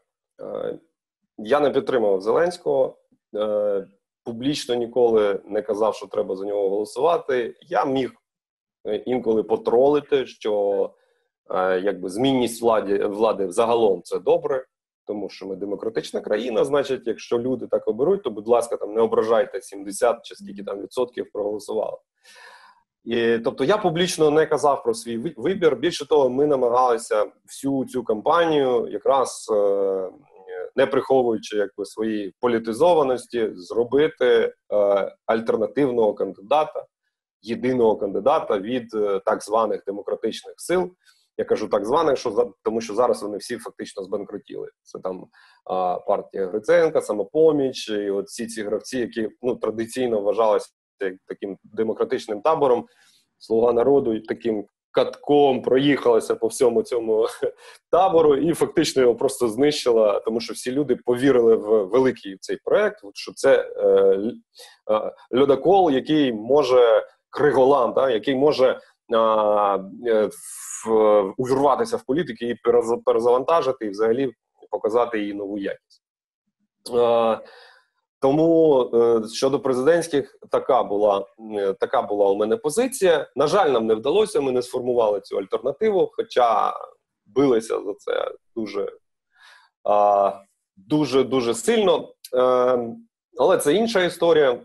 я не підтримував Зеленського публічно ніколи не казав, що треба за нього голосувати. Я міг е, інколи потролити, що е, якби змінність влади влади загалом це добре, тому що ми демократична країна. Значить, якщо люди так оберуть, то будь ласка, там не ображайте 70 чи скільки там відсотків проголосувало. І, Тобто я публічно не казав про свій вибір. Більше того, ми намагалися всю цю кампанію якраз е, не приховуючи якби своєї політизованості, зробити е, альтернативного кандидата, єдиного кандидата від е, так званих демократичних сил. Я кажу так званих, що тому, що зараз вони всі фактично збанкрутіли. Це там а, партія Гриценка, самопоміч, і от всі ці гравці, які ну традиційно вважалися таким демократичним табором, слуга народу і таким катком проїхалася по всьому цьому табору і фактично його просто знищила, тому що всі люди повірили в великий цей проект. Що це е, е, льодокол, який може Криголам, да, який може увірватися в політики і перезавантажити, і взагалі показати її нову якість. Е, тому е, щодо президентських, така була е, така була у мене позиція. На жаль, нам не вдалося. Ми не сформували цю альтернативу, хоча билися за це дуже дуже дуже сильно. Е, але це інша історія.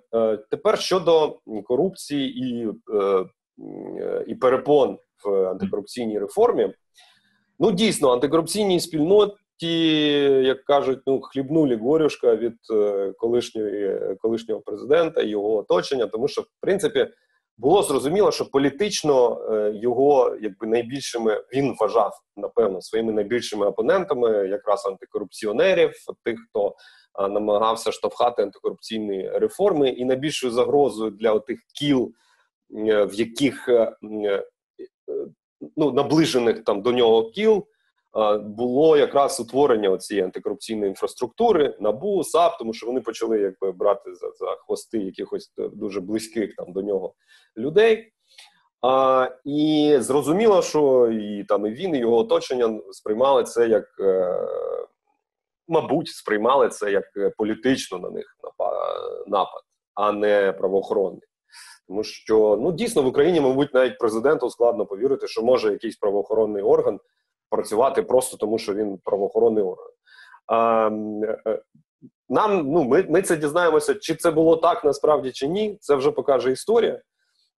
Тепер щодо корупції і і перепон в антикорупційній реформі. Ну, дійсно, антикорупційній спільноті, як кажуть, ну хлібнулі горюшка від колишньої, колишнього президента і його оточення, тому що, в принципі, було зрозуміло, що політично його якби найбільшими він вважав, напевно, своїми найбільшими опонентами, якраз антикорупціонерів, тих, хто намагався штовхати антикорупційні реформи, і найбільшою загрозою для тих кіл, в яких ну, наближених там до нього кіл. Було якраз утворення цієї антикорупційної інфраструктури НАБУ, САП, тому що вони почали якби брати за за хвости якихось дуже близьких там до нього людей. А, І зрозуміло, що і там і він, і його оточення сприймали це як, е, мабуть, сприймали це як політично на них напад, а не правоохоронний. Тому що ну дійсно в Україні, мабуть, навіть президенту складно повірити, що може якийсь правоохоронний орган працювати просто тому, що він правоохоронний орган. А, е, Нам ну ми ми це дізнаємося, чи це було так насправді чи ні. Це вже покаже історія.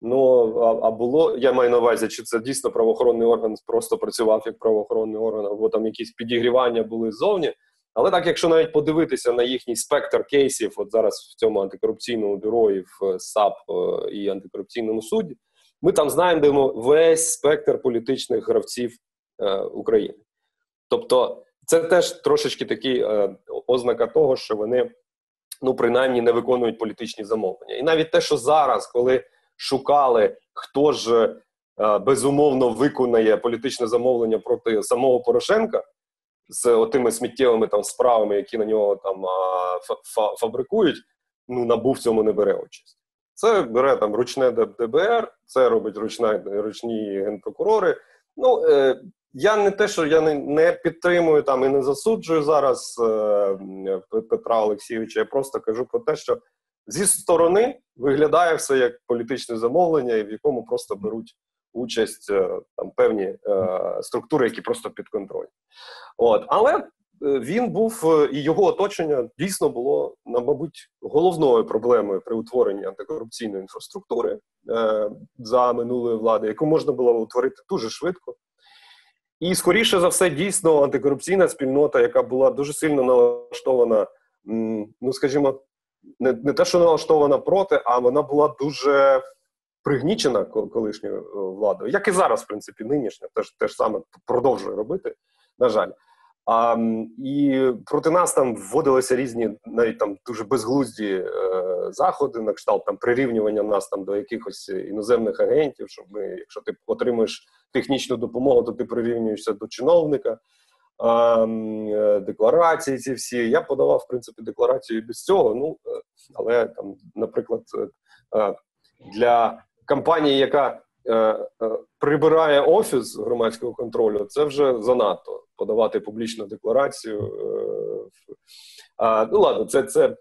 Ну а, а було, я маю на увазі, чи це дійсно правоохоронний орган просто працював як правоохоронний орган, або там якісь підігрівання були ззовні. Але так, якщо навіть подивитися на їхній спектр кейсів, от зараз в цьому антикорупційному бюро і в САП е, і антикорупційному суді, ми там знайдемо весь спектр політичних гравців е, України. Тобто, це теж трошечки такий е, ознака того, що вони ну принаймні не виконують політичні замовлення. І навіть те, що зараз, коли шукали, хто ж е, безумовно виконає політичне замовлення проти самого Порошенка з отими сміттєвими там справами, які на нього там фабрикують, ну набув цьому не бере участь. Це бере там ручне ДБР, це робить ручна, ручні генпрокурори. Ну е, я не те, що я не не підтримую там і не засуджую зараз е, Петра Олексійовича. Я просто кажу про те, що зі сторони виглядає все як політичне замовлення, в якому просто беруть участь е, там певні е, структури, які просто під контроль. От але е, він був і його оточення дійсно було мабуть головною проблемою при утворенні антикорупційної інфраструктури е, за минулої влади, яку можна було утворити дуже швидко. І скоріше за все, дійсно, антикорупційна спільнота, яка була дуже сильно налаштована, ну скажімо, не не те, що налаштована проти, а вона була дуже пригнічена колишньою е, владою, як і зараз, в принципі, нинішня теж теж саме продовжує робити. На жаль, а і проти нас там вводилися різні навіть там дуже безглузді е, заходи, на кшталт там прирівнювання нас там до якихось іноземних агентів. Щоб ми, якщо ти отримуєш технічну допомогу, то ти прирівнюєшся до чиновника. Е, Декларації ці всі я подавав в принципі декларацію без цього. Ну е, але там, наприклад, для компанії, яка е, е, прибирає офіс громадського контролю, це вже занадто подавати публічну декларацію. Е, а, Ну ладно, це це.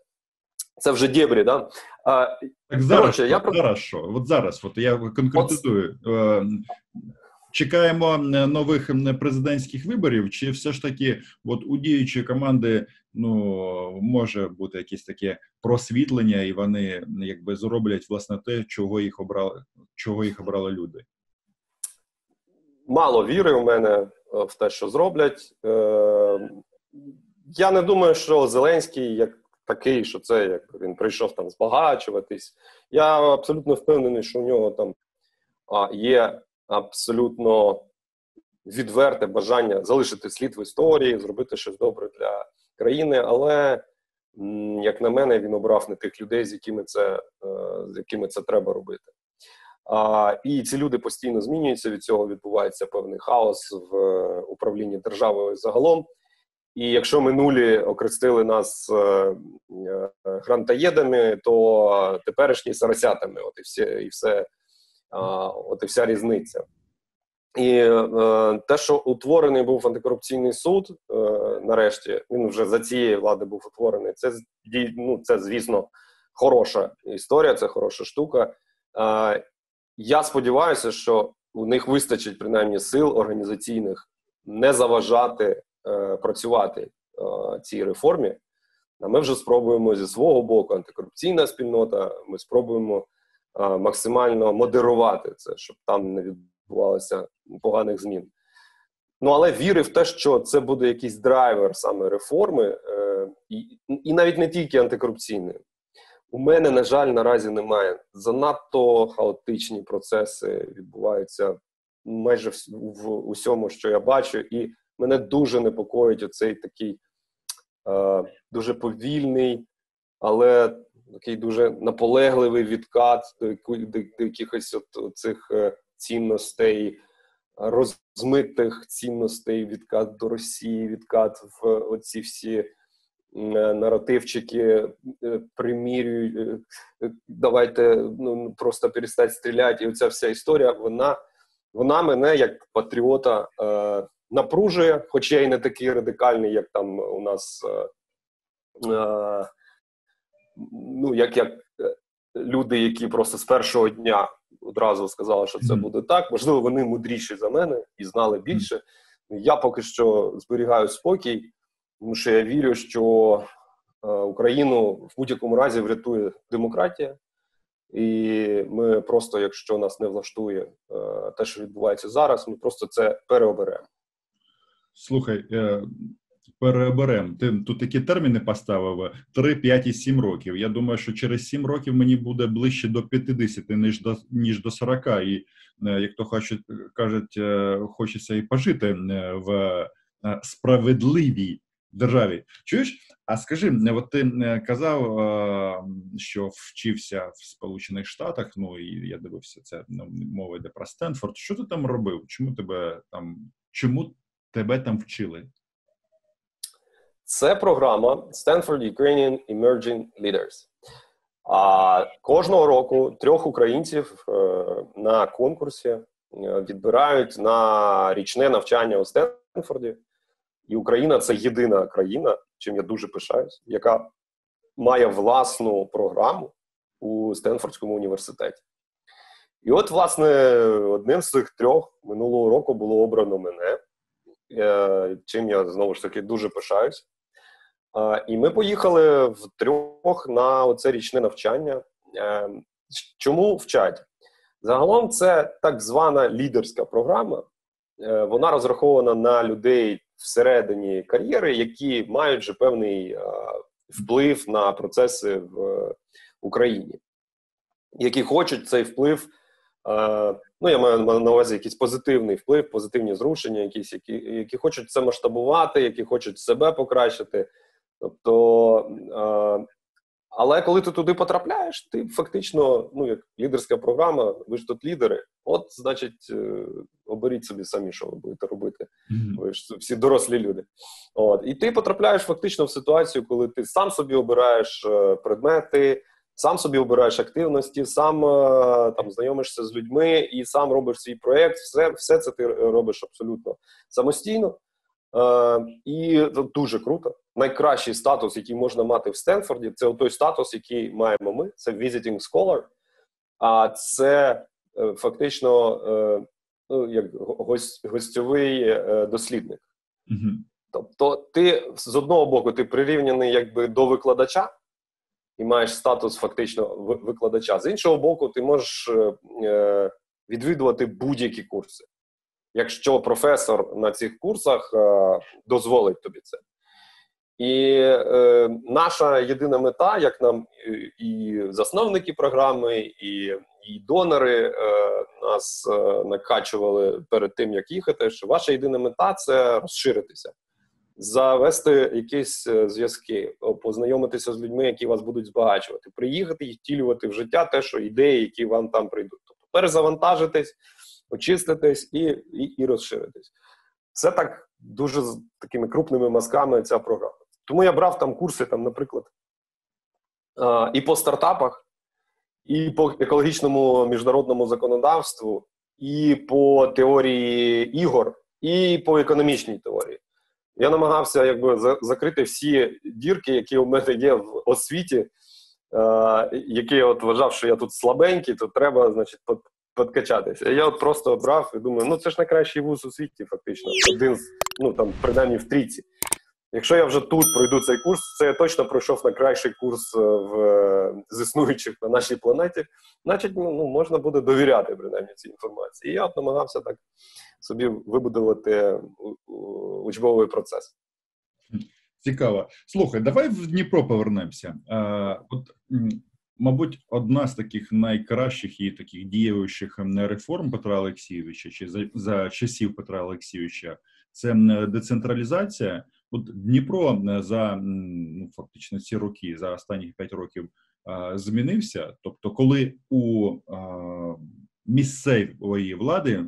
Це вже дєбрі, да? А, так зараз, коротше, я... зараз що? От зараз, от я конкретизую. От... Чекаємо нових президентських виборів, чи все ж таки, от у діючої команди ну може бути якесь таке просвітлення, і вони якби зроблять власне те, чого їх обрали, чого їх обрали люди. Мало віри у мене е, в те, що зроблять. Е, Я не думаю, що Зеленський як такий, що це як він прийшов там збагачуватись. Я абсолютно впевнений, що у нього там є абсолютно відверте бажання залишити слід в історії, зробити щось добре для країни, але як на мене, він обрав не тих людей, з якими це е, з якими це треба робити. А, І ці люди постійно змінюються. Від цього відбувається певний хаос в е, управлінні державою загалом. І якщо минулі окрестили нас е, грантаєдами, то теперішні сарасятами, от і всі, і все, от і вся різниця. І е, те, що утворений був антикорупційний суд, е, нарешті він вже за цієї влади був утворений. Це ну, це, звісно, хороша історія, це хороша штука. Е, я сподіваюся, що у них вистачить принаймні сил організаційних не заважати е, працювати е, цій реформі. А ми вже спробуємо зі свого боку антикорупційна спільнота. Ми спробуємо максимально модерувати це, щоб там не відбувалося поганих змін. Ну, але віри в те, що це буде якийсь драйвер саме реформи, е, і і навіть не тільки антикорупційної. У мене, на жаль, наразі немає. Занадто хаотичні процеси відбуваються майже в, в усьому, що я бачу, і мене дуже непокоїть оцей такий е, дуже повільний, але такий дуже наполегливий відкат до, до, до якихось от цих е, цінностей розмитих цінностей, відкат до Росії, відкат в оці всі е, наративчики е, примірюють. Е, давайте ну просто перестати стріляти. І оця вся історія, вона вона мене як патріота е, напружує, хоча я й не такий радикальний, як там у нас. Е, Ну, як як люди, які просто з першого дня одразу сказали, що це буде так. Можливо, вони мудріші за мене і знали більше. Я поки що зберігаю спокій, тому що я вірю, що е, Україну в будь-якому разі врятує демократія, і ми просто, якщо нас не влаштує е, те, що відбувається зараз, ми просто це переоберемо. Слухай, е, переберемо. Ти тут такі терміни поставив 3, 5 і 7 років. Я думаю, що через 7 років мені буде ближче до 50, ніж до ніж до 40. І е, як то хочуть, кажуть, е, хочеться і пожити е, в справедливій державі. Чуєш? А скажи, от ти казав, що вчився в Сполучених Штатах. Ну і я дивився це ну, мова йде про Стенфорд. Що ти там робив? Чому тебе там? Чому тебе там вчили? Це програма Stanford Ukrainian Emerging Leaders. А кожного року трьох українців е, на конкурсі е, відбирають на річне навчання у Стенфорді. І Україна це єдина країна, чим я дуже пишаюсь, яка має власну програму у Стенфордському університеті. І от, власне, одним з цих трьох минулого року було обрано мене, е, чим я знову ж таки дуже пишаюсь. І ми поїхали в трьох на оце річне навчання. Е, чому вчать? Загалом це так звана лідерська програма. Е, вона розрахована на людей всередині кар'єри, які мають вже певний е, вплив на процеси в Україні, які хочуть цей вплив. Ну, я маю на увазі якийсь позитивний вплив, позитивні зрушення, якісь які, які хочуть це масштабувати, які хочуть себе покращити. Тобто, е, але коли ти туди потрапляєш, ти фактично, ну як лідерська програма, ви ж тут лідери. От, значить, е, оберіть собі самі, що ви будете робити. Ви ж всі дорослі люди. От і ти потрапляєш фактично в ситуацію, коли ти сам собі обираєш е, предмети. Сам собі обираєш активності, сам там знайомишся з людьми і сам робиш свій проєкт. Все все це ти робиш абсолютно самостійно. Е, І дуже круто. Найкращий статус, який можна мати в Стенфорді, це той статус, який маємо ми. Це visiting scholar. А це е, фактично е, ну, як гость, гостьовий дослідник. Mm-hmm. Тобто, ти з одного боку ти прирівняний якби до викладача і маєш статус фактично викладача. З іншого боку, ти можеш відвідувати будь-які курси якщо професор на цих курсах е, дозволить тобі це. І е, наша єдина мета, як нам і засновники програми, і і донори е, нас е, накачували перед тим, як їхати. що Ваша єдина мета це розширитися, завести якісь е, зв'язки, познайомитися з людьми, які вас будуть збагачувати, приїхати і втілювати в життя те, що ідеї, які вам там прийдуть. Тобто перезавантажитись очиститись і, і, і розширитись. Це так дуже з такими крупними мазками ця програма. Тому я брав там курси, там, наприклад, і по стартапах, і по екологічному міжнародному законодавству, і по теорії ігор, і по економічній теорії. Я намагався якби закрити всі дірки, які у мене є в освіті, які я от вважав, що я тут слабенький, то треба, значить, подкачатися. Я от просто брав і думаю, ну це ж найкращий вуз у світі, фактично. Один з, ну там, принаймні в трійці. Якщо я вже тут пройду цей курс, це я точно пройшов на кращий курс в з існуючих на нашій планеті, значить ну, ну, можна буде довіряти принаймні цій інформації. І я от намагався так собі вибудувати учбовий процес. Цікаво. Слухай, давай в Дніпро повернемося. А, от, Мабуть, одна з таких найкращих і таких діючих реформ Петра Олексійовича чи за, за часів Петра Олексійовича це децентралізація. От Дніпро за ну фактично ці роки, за останні п'ять років змінився. Тобто, коли у місцевої влади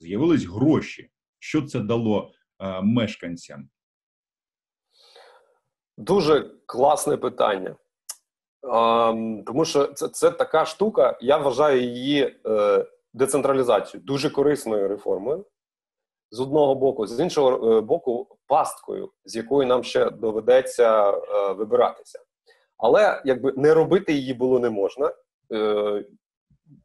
з'явились гроші, що це дало мешканцям? Дуже класне питання. А, тому що це це така штука, я вважаю її е, децентралізацією, дуже корисною реформою. З одного боку, з іншого е, боку, пасткою, з якою нам ще доведеться е, вибиратися. Але якби не робити її було не можна. Е,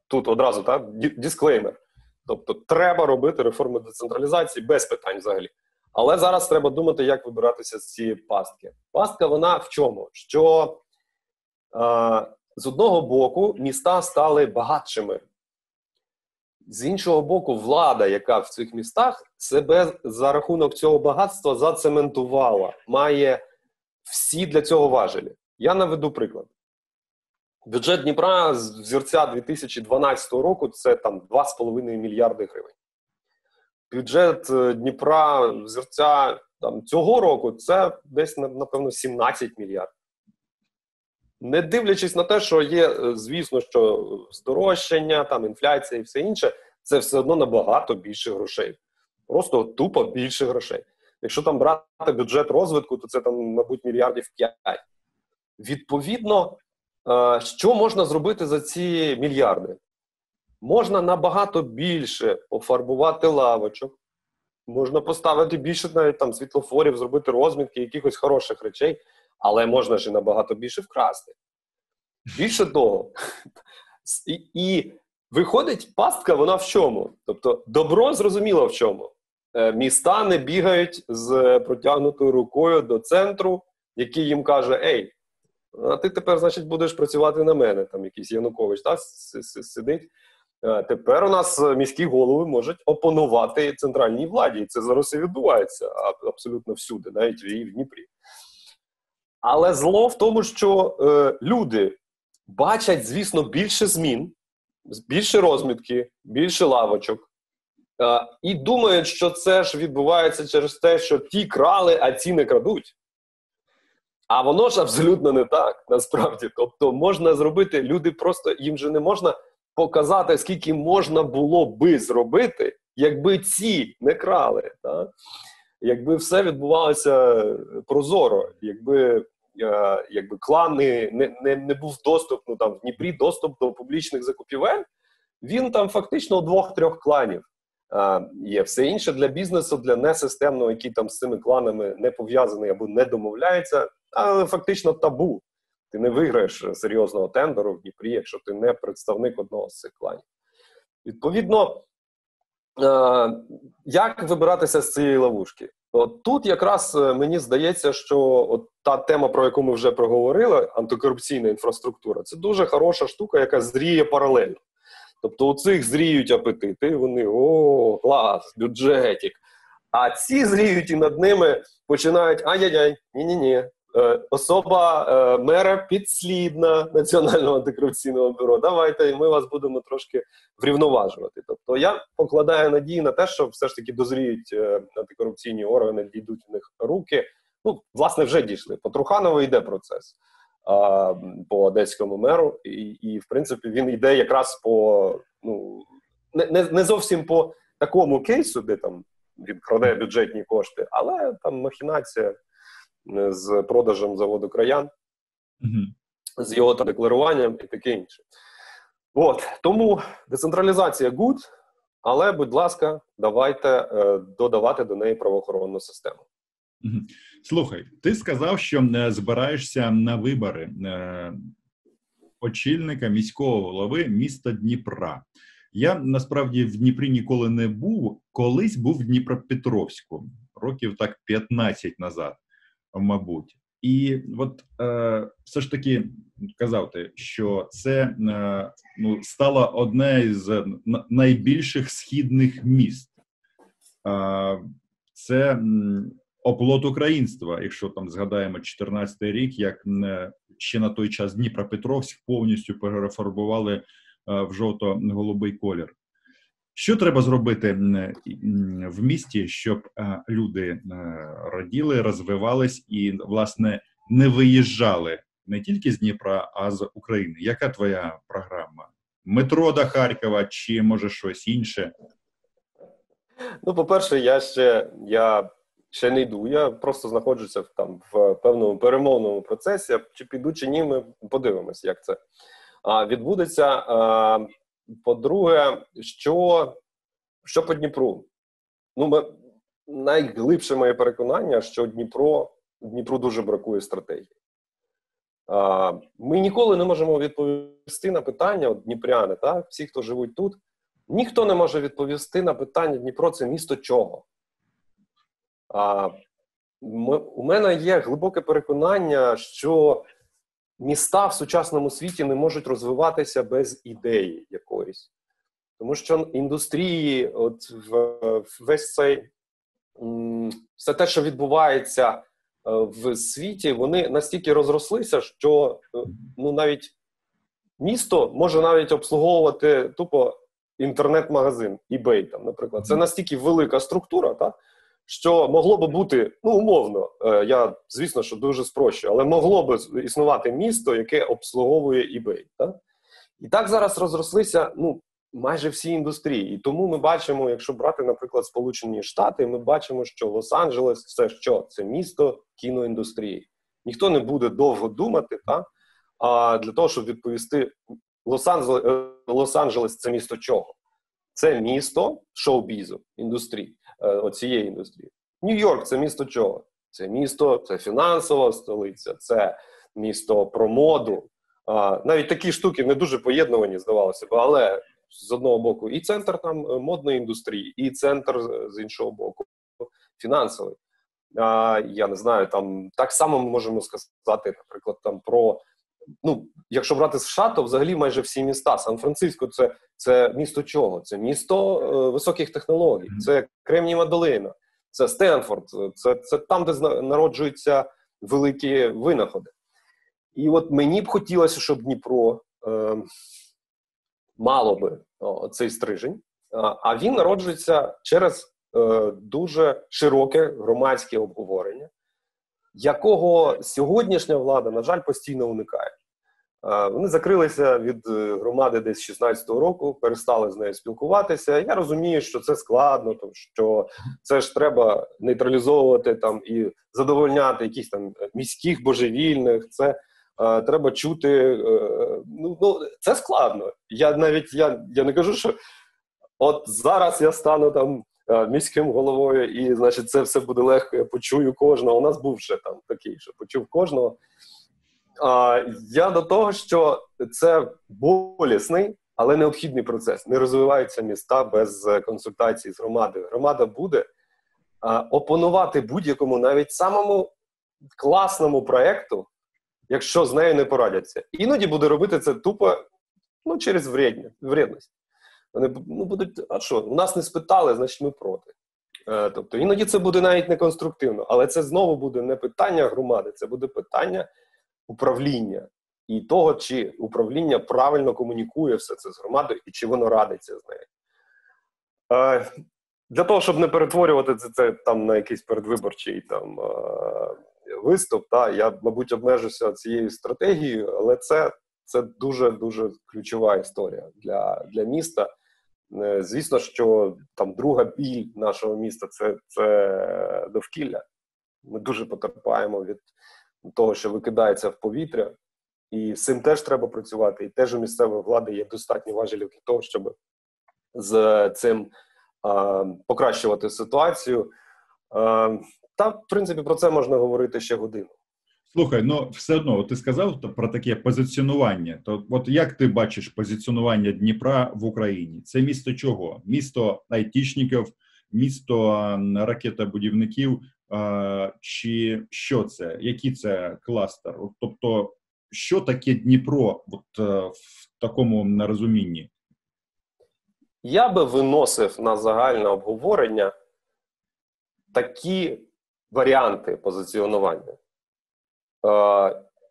Тут одразу так, дисклеймер. Тобто, треба робити реформу децентралізації без питань взагалі. Але зараз треба думати, як вибиратися з цієї пастки. Пастка вона в чому? Що з одного боку міста стали багатшими. З іншого боку, влада, яка в цих містах себе за рахунок цього багатства зацементувала, має всі для цього важелі. Я наведу приклад. Бюджет Дніпра з взірця 2012 року це там 2,5 мільярди гривень бюджет е, Дніпра взірця там, цього року це десь, напевно, 17 мільярдів. Не дивлячись на те, що є, е, звісно, що здорожчання, там інфляція і все інше, це все одно набагато більше грошей. Просто тупо більше грошей. Якщо там брати бюджет розвитку, то це там, мабуть, мільярдів 5. Відповідно, е, що можна зробити за ці мільярди? Можна набагато більше пофарбувати лавочок, можна поставити більше навіть там світлофорів, зробити розмітки якихось хороших речей, але можна ж набагато більше вкрасти. Більше того, і, і виходить пастка, вона в чому? Тобто, добро зрозуміло в чому. Е, міста не бігають з протягнутою рукою до центру, який їм каже: Ей, а ти тепер, значить, будеш працювати на мене. Там якийсь Янукович так, сидить. Е, тепер у нас е, міські голови можуть опонувати центральній владі, і це зараз і відбувається абсолютно всюди, навіть і в Дніпрі. Але зло в тому, що е, люди бачать, звісно, більше змін, більше розмітки, більше лавочок, е, і думають, що це ж відбувається через те, що ті крали, а ці не крадуть. А воно ж абсолютно не так насправді. Тобто, можна зробити, люди просто їм же не можна показати, скільки можна було би зробити, якби ці не крали. Так? Якби все відбувалося прозоро, якби е, якби клани не не, не був доступ, ну там в Дніпрі доступ до публічних закупівель, він там фактично у двох-трьох кланів е, є. Все інше для бізнесу, для несистемного, який там з цими кланами не пов'язаний або не домовляється, але фактично табу. Ти не виграєш серйозного тендеру в Дніпрі, якщо ти не представник одного з цих кланів. Відповідно, як вибиратися з цієї ловушки? От Тут якраз е, мені здається, що от та тема, про яку ми вже проговорили, антикорупційна інфраструктура, це дуже хороша штука, яка зріє паралельно. Тобто у цих зріють апетити, вони о, клас, бюджетік. А ці зріють і над ними починають ай-яй-яй, ні-ні-ні, Е, особа е, мера підслідна Національного антикорупційного бюро. Давайте ми вас будемо трошки врівноважувати. Тобто я покладаю надії на те, що все ж таки дозріють е, антикорупційні органи, дійдуть в них руки. Ну, власне, вже дійшли. По Труханову йде процес а, по одеському меру, і, і, в принципі, він йде якраз по ну не, не зовсім по такому кейсу, де там він краде бюджетні кошти, але там махінація з продажем заводу краян, mm з його там декларуванням і таке інше. От тому децентралізація good, але, будь ласка, давайте е, додавати до неї правоохоронну систему. Слухай, ти сказав, що е, збираєшся на вибори е, очільника міського голови міста Дніпра. Я насправді в Дніпрі ніколи не був. Колись був в Дніпропетровську років так 15 назад, мабуть. І от е, все ж таки казав ти, що це е, ну, стало одне з найбільших східних міст. Е, це оплот українства, якщо там згадаємо 14-й рік, як е, ще на той час Дніпропетровськ повністю переформували е, в жовто-голубий колір. Що треба зробити в місті, щоб е, люди е, раділи, розвивались і, власне, не виїжджали не тільки з Дніпра, а з України? Яка твоя програма? Метро до Харкова чи може щось інше? Ну, по-перше, я ще я ще не йду. Я просто знаходжуся там в певному перемовному процесі. Чи піду, чи ні, ми подивимось, як це а, відбудеться. А, по-друге, що що по Дніпру? Ну, ми, найглибше моє переконання, що Дніпро Дніпру дуже бракує стратегії. А, Ми ніколи не можемо відповісти на питання от Дніпряни, так? всі, хто живуть тут, ніхто не може відповісти на питання Дніпро це місто чого. А, ми, У мене є глибоке переконання, що міста в сучасному світі не можуть розвиватися без ідеї якоїсь. Тому що індустрії, от в весь цей все те, що відбувається е, в світі, вони настільки розрослися, що е, ну навіть місто може навіть обслуговувати тупо інтернет-магазин eBay, там, наприклад. Це настільки велика структура, так? Що могло би бути, ну умовно, е, я звісно, що дуже спрощую, але могло би існувати місто, яке обслуговує eBay. Так? І так зараз розрослися ну, майже всі індустрії. І тому ми бачимо, якщо брати, наприклад, Сполучені Штати, ми бачимо, що Лос-Анджелес це що? Це місто кіноіндустрії. Ніхто не буде довго думати, так? а для того, щоб відповісти, Лос-Анджелес це місто чого? Це місто шоу-бізу, індустрії. Е, оцієї індустрії. Нью-Йорк це місто чого? Це місто, це фінансова столиця, це місто про моду. Навіть такі штуки не дуже поєднувані, здавалося б, але з одного боку, і центр там е, модної індустрії, і центр з іншого боку, фінансовий. Я не знаю, там так само ми можемо сказати, наприклад, там про ну, якщо брати США, то взагалі майже всі міста. Сан-Франциско це це місто чого? Це місто е, високих технологій, це Кремнієва долина, це Стенфорд, це це там, де народжуються великі винаходи. І от мені б хотілося, щоб Дніпро е, мало би о, цей стрижень, а він народжується через е, дуже широке громадське обговорення якого сьогоднішня влада, на жаль, постійно уникає. Вони закрилися від е, громади десь 16-го року, перестали з нею спілкуватися. Я розумію, що це складно, тому що це ж треба нейтралізовувати там і задовольняти якихось там міських божевільних. Це е, треба чути. Е, ну ну це складно. Я навіть я, я не кажу, що от зараз я стану там Е, міським головою, і значить, це все буде легко. Я почую кожного. У нас був ще там такий, що почув кожного. Я до того, що це болісний, але необхідний процес. Не розвиваються міста без консультації з громадою. Громада буде опонувати будь-якому, навіть самому класному проекту, якщо з нею не порадяться. Іноді буде робити це тупо ну, через вредність. Вони ну, будуть, а що, у нас не спитали, значить ми проти. Е, Тобто іноді це буде навіть не конструктивно, але це знову буде не питання громади, це буде питання управління і того, чи управління правильно комунікує все це з громадою і чи воно радиться з нею. Е, Для того, щоб не перетворювати це, це там на якийсь передвиборчий там е, виступ, та, я, мабуть, обмежуся цією стратегією, але це це дуже дуже ключова історія для, для міста. Е, звісно, що там друга біль нашого міста це це довкілля. Ми дуже потерпаємо від того, що викидається в повітря, і з цим теж треба працювати. І теж у місцевої влади є достатньо важелів для того, щоб з цим а, покращувати ситуацію. А, та, в принципі, про це можна говорити ще годину. Слухай, ну все одно ти сказав про таке позиціонування. То от як ти бачиш позиціонування Дніпра в Україні? Це місто чого? Місто айтішників, місто ракетобудівників, чи що це? Який це кластер? Тобто, що таке Дніпро от, в такому розумінні? Я би виносив на загальне обговорення такі варіанти позиціонування,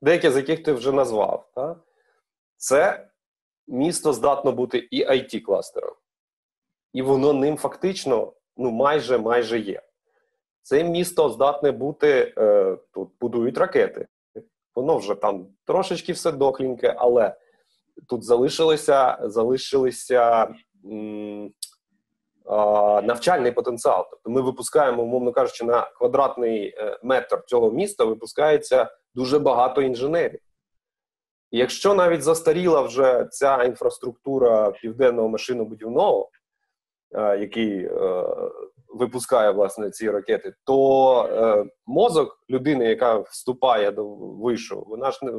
деякі з яких ти вже назвав. Так? Це місто здатно бути і it кластером і воно ним фактично ну майже майже є. Це місто здатне бути е, тут будують ракети. Воно вже там трошечки все дохліньке, але тут залишилися залишилися м, а, навчальний потенціал. Тобто ми випускаємо, умовно кажучи, на квадратний е, метр цього міста випускається дуже багато інженерів. І якщо навіть застаріла вже ця інфраструктура південного машинобудівного, Е, який е, випускає власне ці ракети, то е, мозок людини, яка вступає до вишу, вона ж не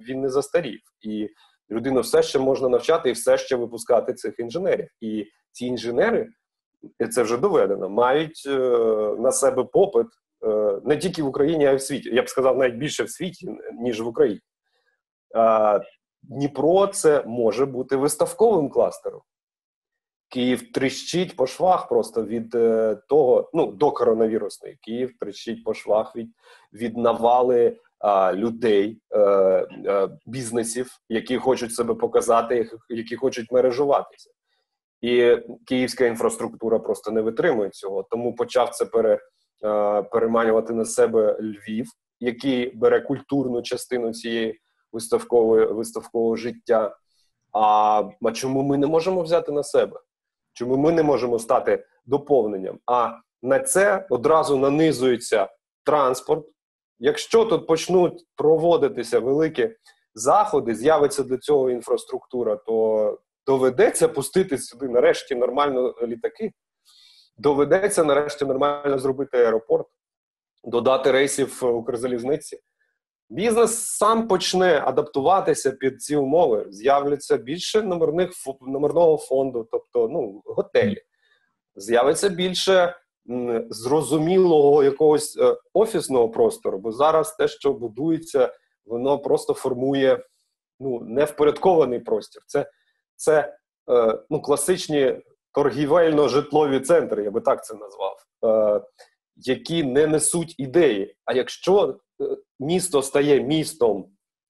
він не застарів, і людину все ще можна навчати і все ще випускати цих інженерів. І ці інженери, і це вже доведено, мають на себе попит не тільки в Україні, а й в світі. Я б сказав, навіть більше в світі, ніж в Україні. Дніпро це може бути виставковим кластером. Київ тріщить по швах просто від е, того, ну до коронавірусної. Київ тріщить по швах від від навали е, людей, е, бізнесів, які хочуть себе показати, які хочуть мережуватися. І київська інфраструктура просто не витримує цього. Тому почав це пере, е, переманювати на себе Львів, який бере культурну частину цієї виставкової виставкового життя. А, а чому ми не можемо взяти на себе? Чому ми не можемо стати доповненням? А на це одразу нанизується транспорт. Якщо тут почнуть проводитися великі заходи, з'явиться до цього інфраструктура, то доведеться пустити сюди нарешті нормально літаки. Доведеться нарешті нормально зробити аеропорт, додати рейсів Укрзалізниці. Бізнес сам почне адаптуватися під ці умови. З'являться більше номерних номерного фонду, тобто ну, готелі. З'явиться більше зрозумілого якогось е, офісного простору, бо зараз те, що будується, воно просто формує ну, невпорядкований простір. Це це е, ну, класичні торгівельно-житлові центри, я би так це назвав, е, які не несуть ідеї. А якщо місто стає містом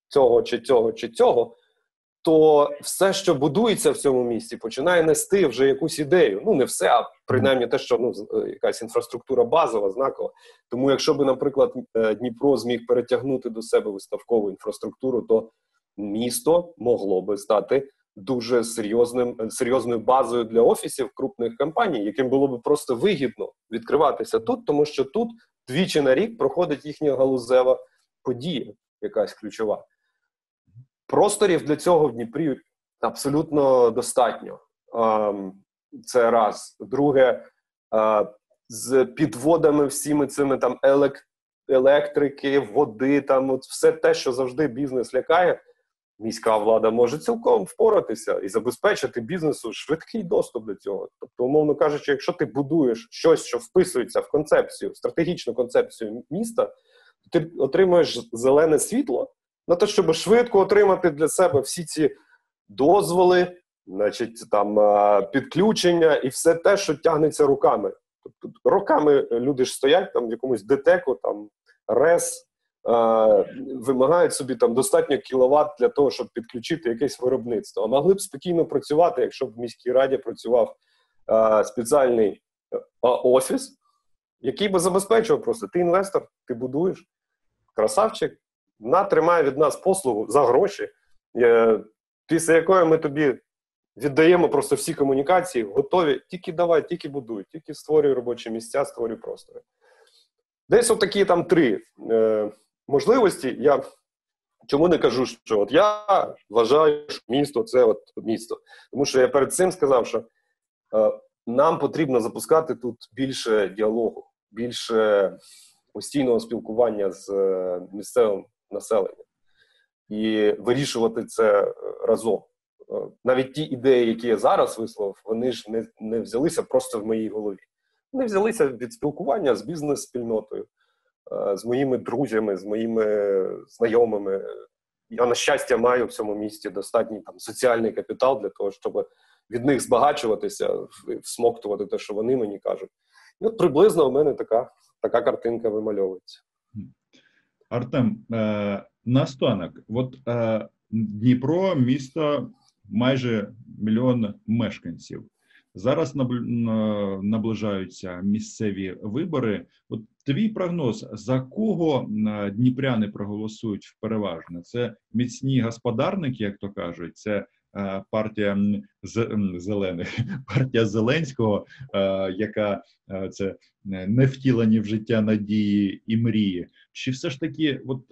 цього чи цього чи цього, то все, що будується в цьому місті, починає нести вже якусь ідею. Ну, не все, а принаймні те, що ну, е, якась інфраструктура базова, знакова. Тому, якщо би, наприклад, е, Дніпро зміг перетягнути до себе виставкову інфраструктуру, то місто могло би стати дуже серйозним серйозною базою для офісів крупних компаній, яким було б просто вигідно відкриватися тут, тому що тут двічі на рік проходить їхня галузева подія, якась ключова. Просторів для цього в Дніпрі абсолютно достатньо. Це раз. Друге, з підводами всіми цими там електрики, води, там от все те, що завжди бізнес лякає міська влада може цілком впоратися і забезпечити бізнесу швидкий доступ до цього. Тобто, умовно кажучи, якщо ти будуєш щось, що вписується в концепцію, стратегічну концепцію міста, то ти отримуєш зелене світло на те, щоб швидко отримати для себе всі ці дозволи, значить там підключення і все те, що тягнеться руками. Тобто роками люди ж стоять там в якомусь детеку, там рес вимагають собі там достатньо кіловат для того, щоб підключити якесь виробництво. А могли б спокійно працювати, якщо б в міській раді працював а, спеціальний а, офіс, який би забезпечував просто ти інвестор, ти будуєш, красавчик, на тримає від нас послугу за гроші, е, після якої ми тобі. Віддаємо просто всі комунікації, готові. Тільки давай, тільки будуй, тільки створюй робочі місця, створюй простори. Десь отакі там три е, можливості. Я чому не кажу, що от я вважаю, що місто це от місто. Тому що я перед цим сказав, що е, нам потрібно запускати тут більше діалогу, більше постійного спілкування з е, місцевим населенням і вирішувати це е, разом. Е, навіть ті ідеї, які я зараз висловив, вони ж не не взялися просто в моїй голові. Вони взялися від спілкування з бізнес-спільнотою, з моїми друзями, з моїми знайомими. Я, на щастя, маю в цьому місті достатній там соціальний капітал для того, щоб від них збагачуватися, всмоктувати те, що вони мені кажуть. І от приблизно у мене така така картинка вимальовується. Артем, е, наостанок, от е, Дніпро місто майже мільйон мешканців. Зараз наближаються місцеві вибори. От твій прогноз за кого дніпряни проголосують переважно? Це міцні господарники, як то кажуть, це е, партія зелених, партія Зеленського, е, яка е, це не втілені в життя надії і мрії. Чи все ж таки, от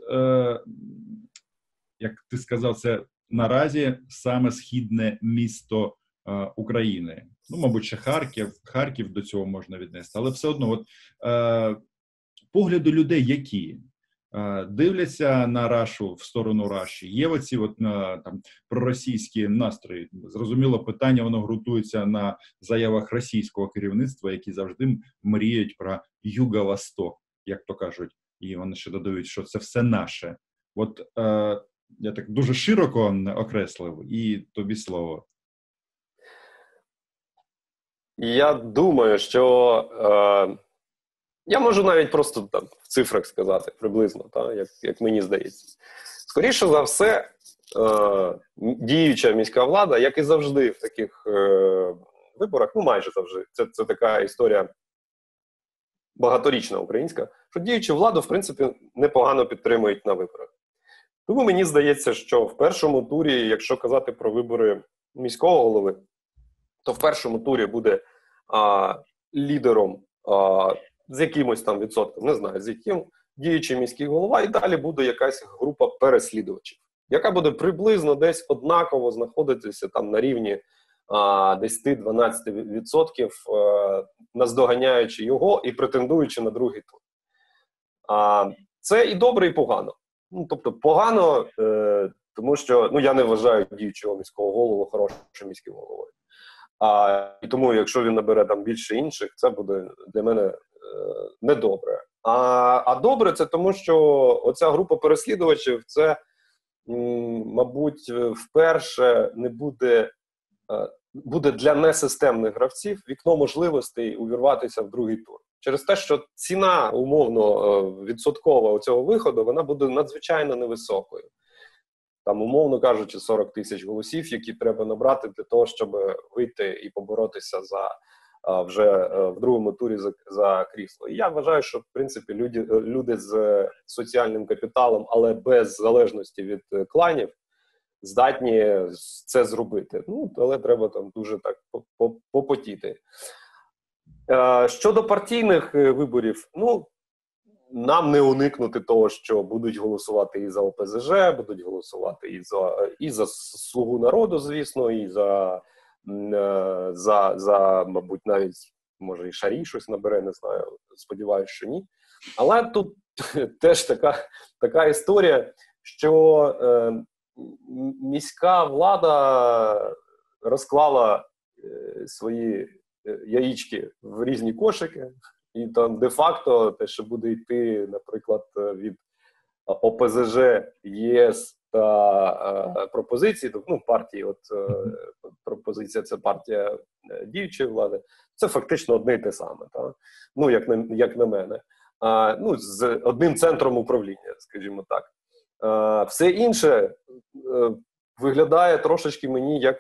як ти сказав, це наразі саме східне місто України? Ну, мабуть, ще Харків, Харків до цього можна віднести, але все одно, от е, погляди людей, які е, дивляться на Рашу в сторону Раші, є оці от на там проросійські настрої. Зрозуміло, питання воно ґрунтується на заявах російського керівництва, які завжди мріють про юго-восток, як то кажуть, і вони ще додають, що це все наше. От е, я так дуже широко окреслив, і тобі слово. Я думаю, що е, я можу навіть просто там в цифрах сказати приблизно, та, як як мені здається. Скоріше за все, е, діюча міська влада, як і завжди в таких е, виборах, ну майже завжди, це, це така історія багаторічна українська, що діючу владу, в принципі, непогано підтримують на виборах. Тому мені здається, що в першому турі, якщо казати про вибори міського голови, то в першому турі буде а, лідером з якимось там відсотком, не знаю, з яким діючий міський голова, і далі буде якась група переслідувачів, яка буде приблизно десь однаково знаходитися там на рівні а, 10-12%, наздоганяючи його і претендуючи на другий тур. А, Це і добре, і погано. Ну, Тобто, погано, е, тому що ну я не вважаю діючого міського голову хорошим міським головою. А і тому, якщо він набере там більше інших, це буде для мене е, недобре. А а добре, це тому, що оця група переслідувачів це, мабуть, вперше не буде е, буде для несистемних гравців вікно можливостей увірватися в другий тур. Через те, що ціна умовно е, відсоткова цього виходу вона буде надзвичайно невисокою там, умовно кажучи, 40 тисяч голосів, які треба набрати для того, щоб вийти і поборотися за вже е, в другому турі за за крісло. І я вважаю, що в принципі люди е, люди з соціальним капіталом, але без залежності від е, кланів, здатні це зробити. Ну але треба там дуже так попотіти. Щодо партійних виборів, ну нам не уникнути того, що будуть голосувати і за ОПЗЖ, будуть голосувати і за і за слугу народу, звісно, і за, за, за мабуть, навіть може і шарі щось набере, не знаю. Сподіваюся, що ні. Але тут теж така така історія, що е, міська влада розклала е, свої е, яїчки в різні кошики. І там де-факто те, що буде йти, наприклад, від ОПЗЖ ЄС та е, пропозиції, ну, партії, от е, пропозиція це партія е, діючої влади, це фактично одне і те саме. Та? Ну, як на як на мене, а, ну, з одним центром управління, скажімо так. А, Все інше виглядає трошечки мені як.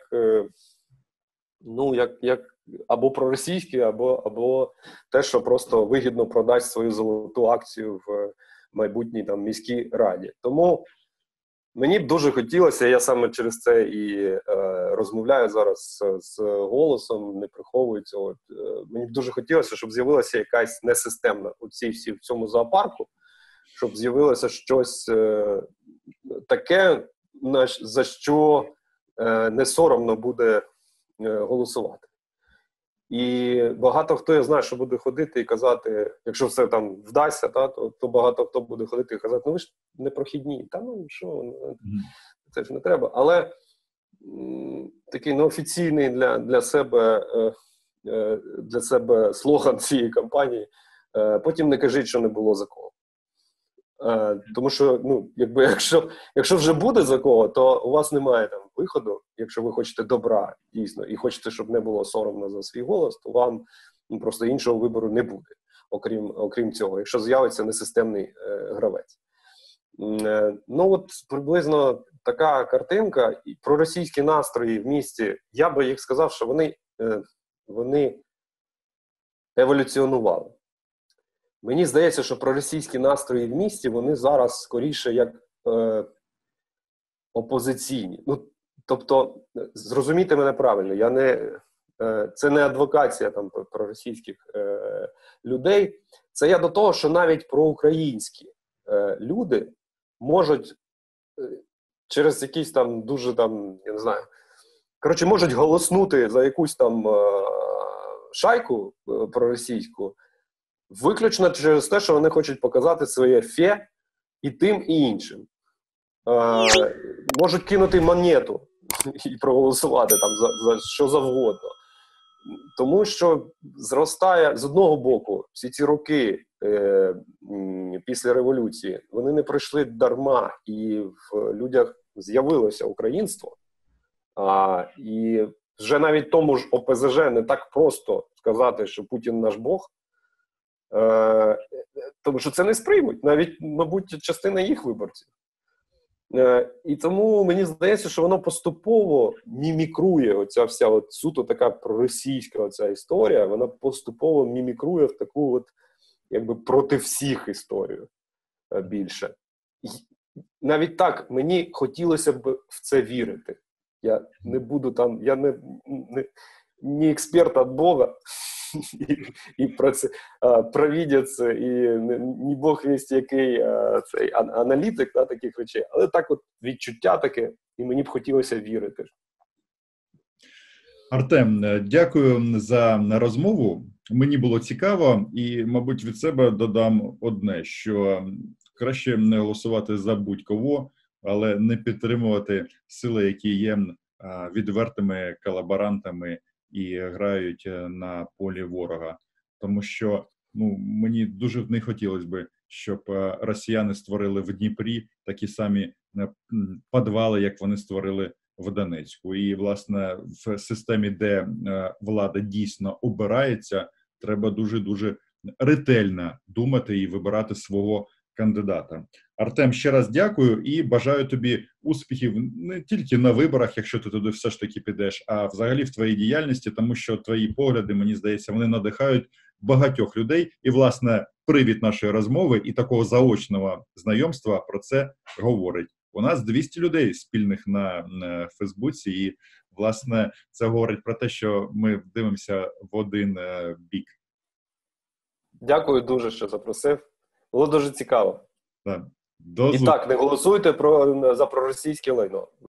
Ну, як як або проросійське, або або те, що просто вигідно продасть свою золоту акцію в майбутній там міській раді. Тому мені б дуже хотілося, я саме через це і е, розмовляю зараз з, голосом, не приховую цього. Е, мені б дуже хотілося, щоб з'явилася якась несистемна у цій всі в цьому зоопарку, щоб з'явилося щось е, таке, за що е, не соромно буде. Е, голосувати. І багато хто я знаю, що буде ходити і казати, якщо все там вдасться, та, то то багато хто буде ходити і казати, ну ви ж не прохідні, та ну що, ну, це ж не треба. Але м, такий неофіційний для для себе е, е, для себе слоган цієї кампанії. Е, потім не кажіть, що не було за кого. Е, тому що, ну, якби якщо якщо вже буде за кого, то у вас немає там виходу. Якщо ви хочете добра дійсно і хочете, щоб не було соромно за свій голос, то вам ну, просто іншого вибору не буде, окрім окрім цього, якщо з'явиться несистемний е, гравець. Е, ну от приблизно така картинка про російські настрої в місті. Я би їх сказав, що вони, е, вони еволюціонували. Мені здається, що проросійські настрої в місті вони зараз скоріше як е, опозиційні. Ну, Тобто, зрозумійте мене правильно, я не, е, це не адвокація там проросійських е, людей. Це я до того, що навіть проукраїнські е, люди можуть е, через якісь там дуже там, я не знаю, коротше, можуть голоснути за якусь там е, шайку е, проросійську. Виключно через те, що вони хочуть показати своє фе і тим, і іншим. Е, Можуть кинути монету і проголосувати там за, за що завгодно. Тому що зростає з одного боку всі ці роки е, після революції вони не пройшли дарма, і в людях з'явилося українство. А, І вже навіть тому ж ОПЗЖ не так просто сказати, що Путін наш Бог. Е, тому що це не сприймуть, навіть, мабуть, частина їх виборців. Е, і тому мені здається, що воно поступово мімікрує. Оця вся от суто така проросійська оця історія, вона поступово мімікрує в таку, от, якби проти всіх історію е, більше. Навіть так мені хотілося б в це вірити. Я не буду там, я не, не, не експерт від Бога і і провідець, і не Бог вість який цей аналітик да, таких речей, але так от відчуття таке, і мені б хотілося вірити. Артем, е, дякую за розмову. Мені було цікаво, і, мабуть, від себе додам одне: що краще не голосувати за будь-кого, але не підтримувати сили, які є відвертими колаборантами і грають е, на полі ворога, тому що ну мені дуже не хотілося би, щоб е, росіяни створили в Дніпрі такі самі е, подвали, як вони створили в Донецьку, і власне в системі, де влада дійсно обирається, треба дуже дуже ретельно думати і вибирати свого кандидата. Артем, ще раз дякую і бажаю тобі успіхів не тільки на виборах, якщо ти туди все ж таки підеш, а взагалі в твоїй діяльності, тому що твої погляди, мені здається, вони надихають багатьох людей. І, власне, привід нашої розмови і такого заочного знайомства про це говорить. У нас 200 людей спільних на, на Фейсбуці, і власне це говорить про те, що ми дивимося в один е, бік. Дякую дуже, що запросив. Було дуже цікаво. Так. До І так, не голосуйте про за проросійське лайно.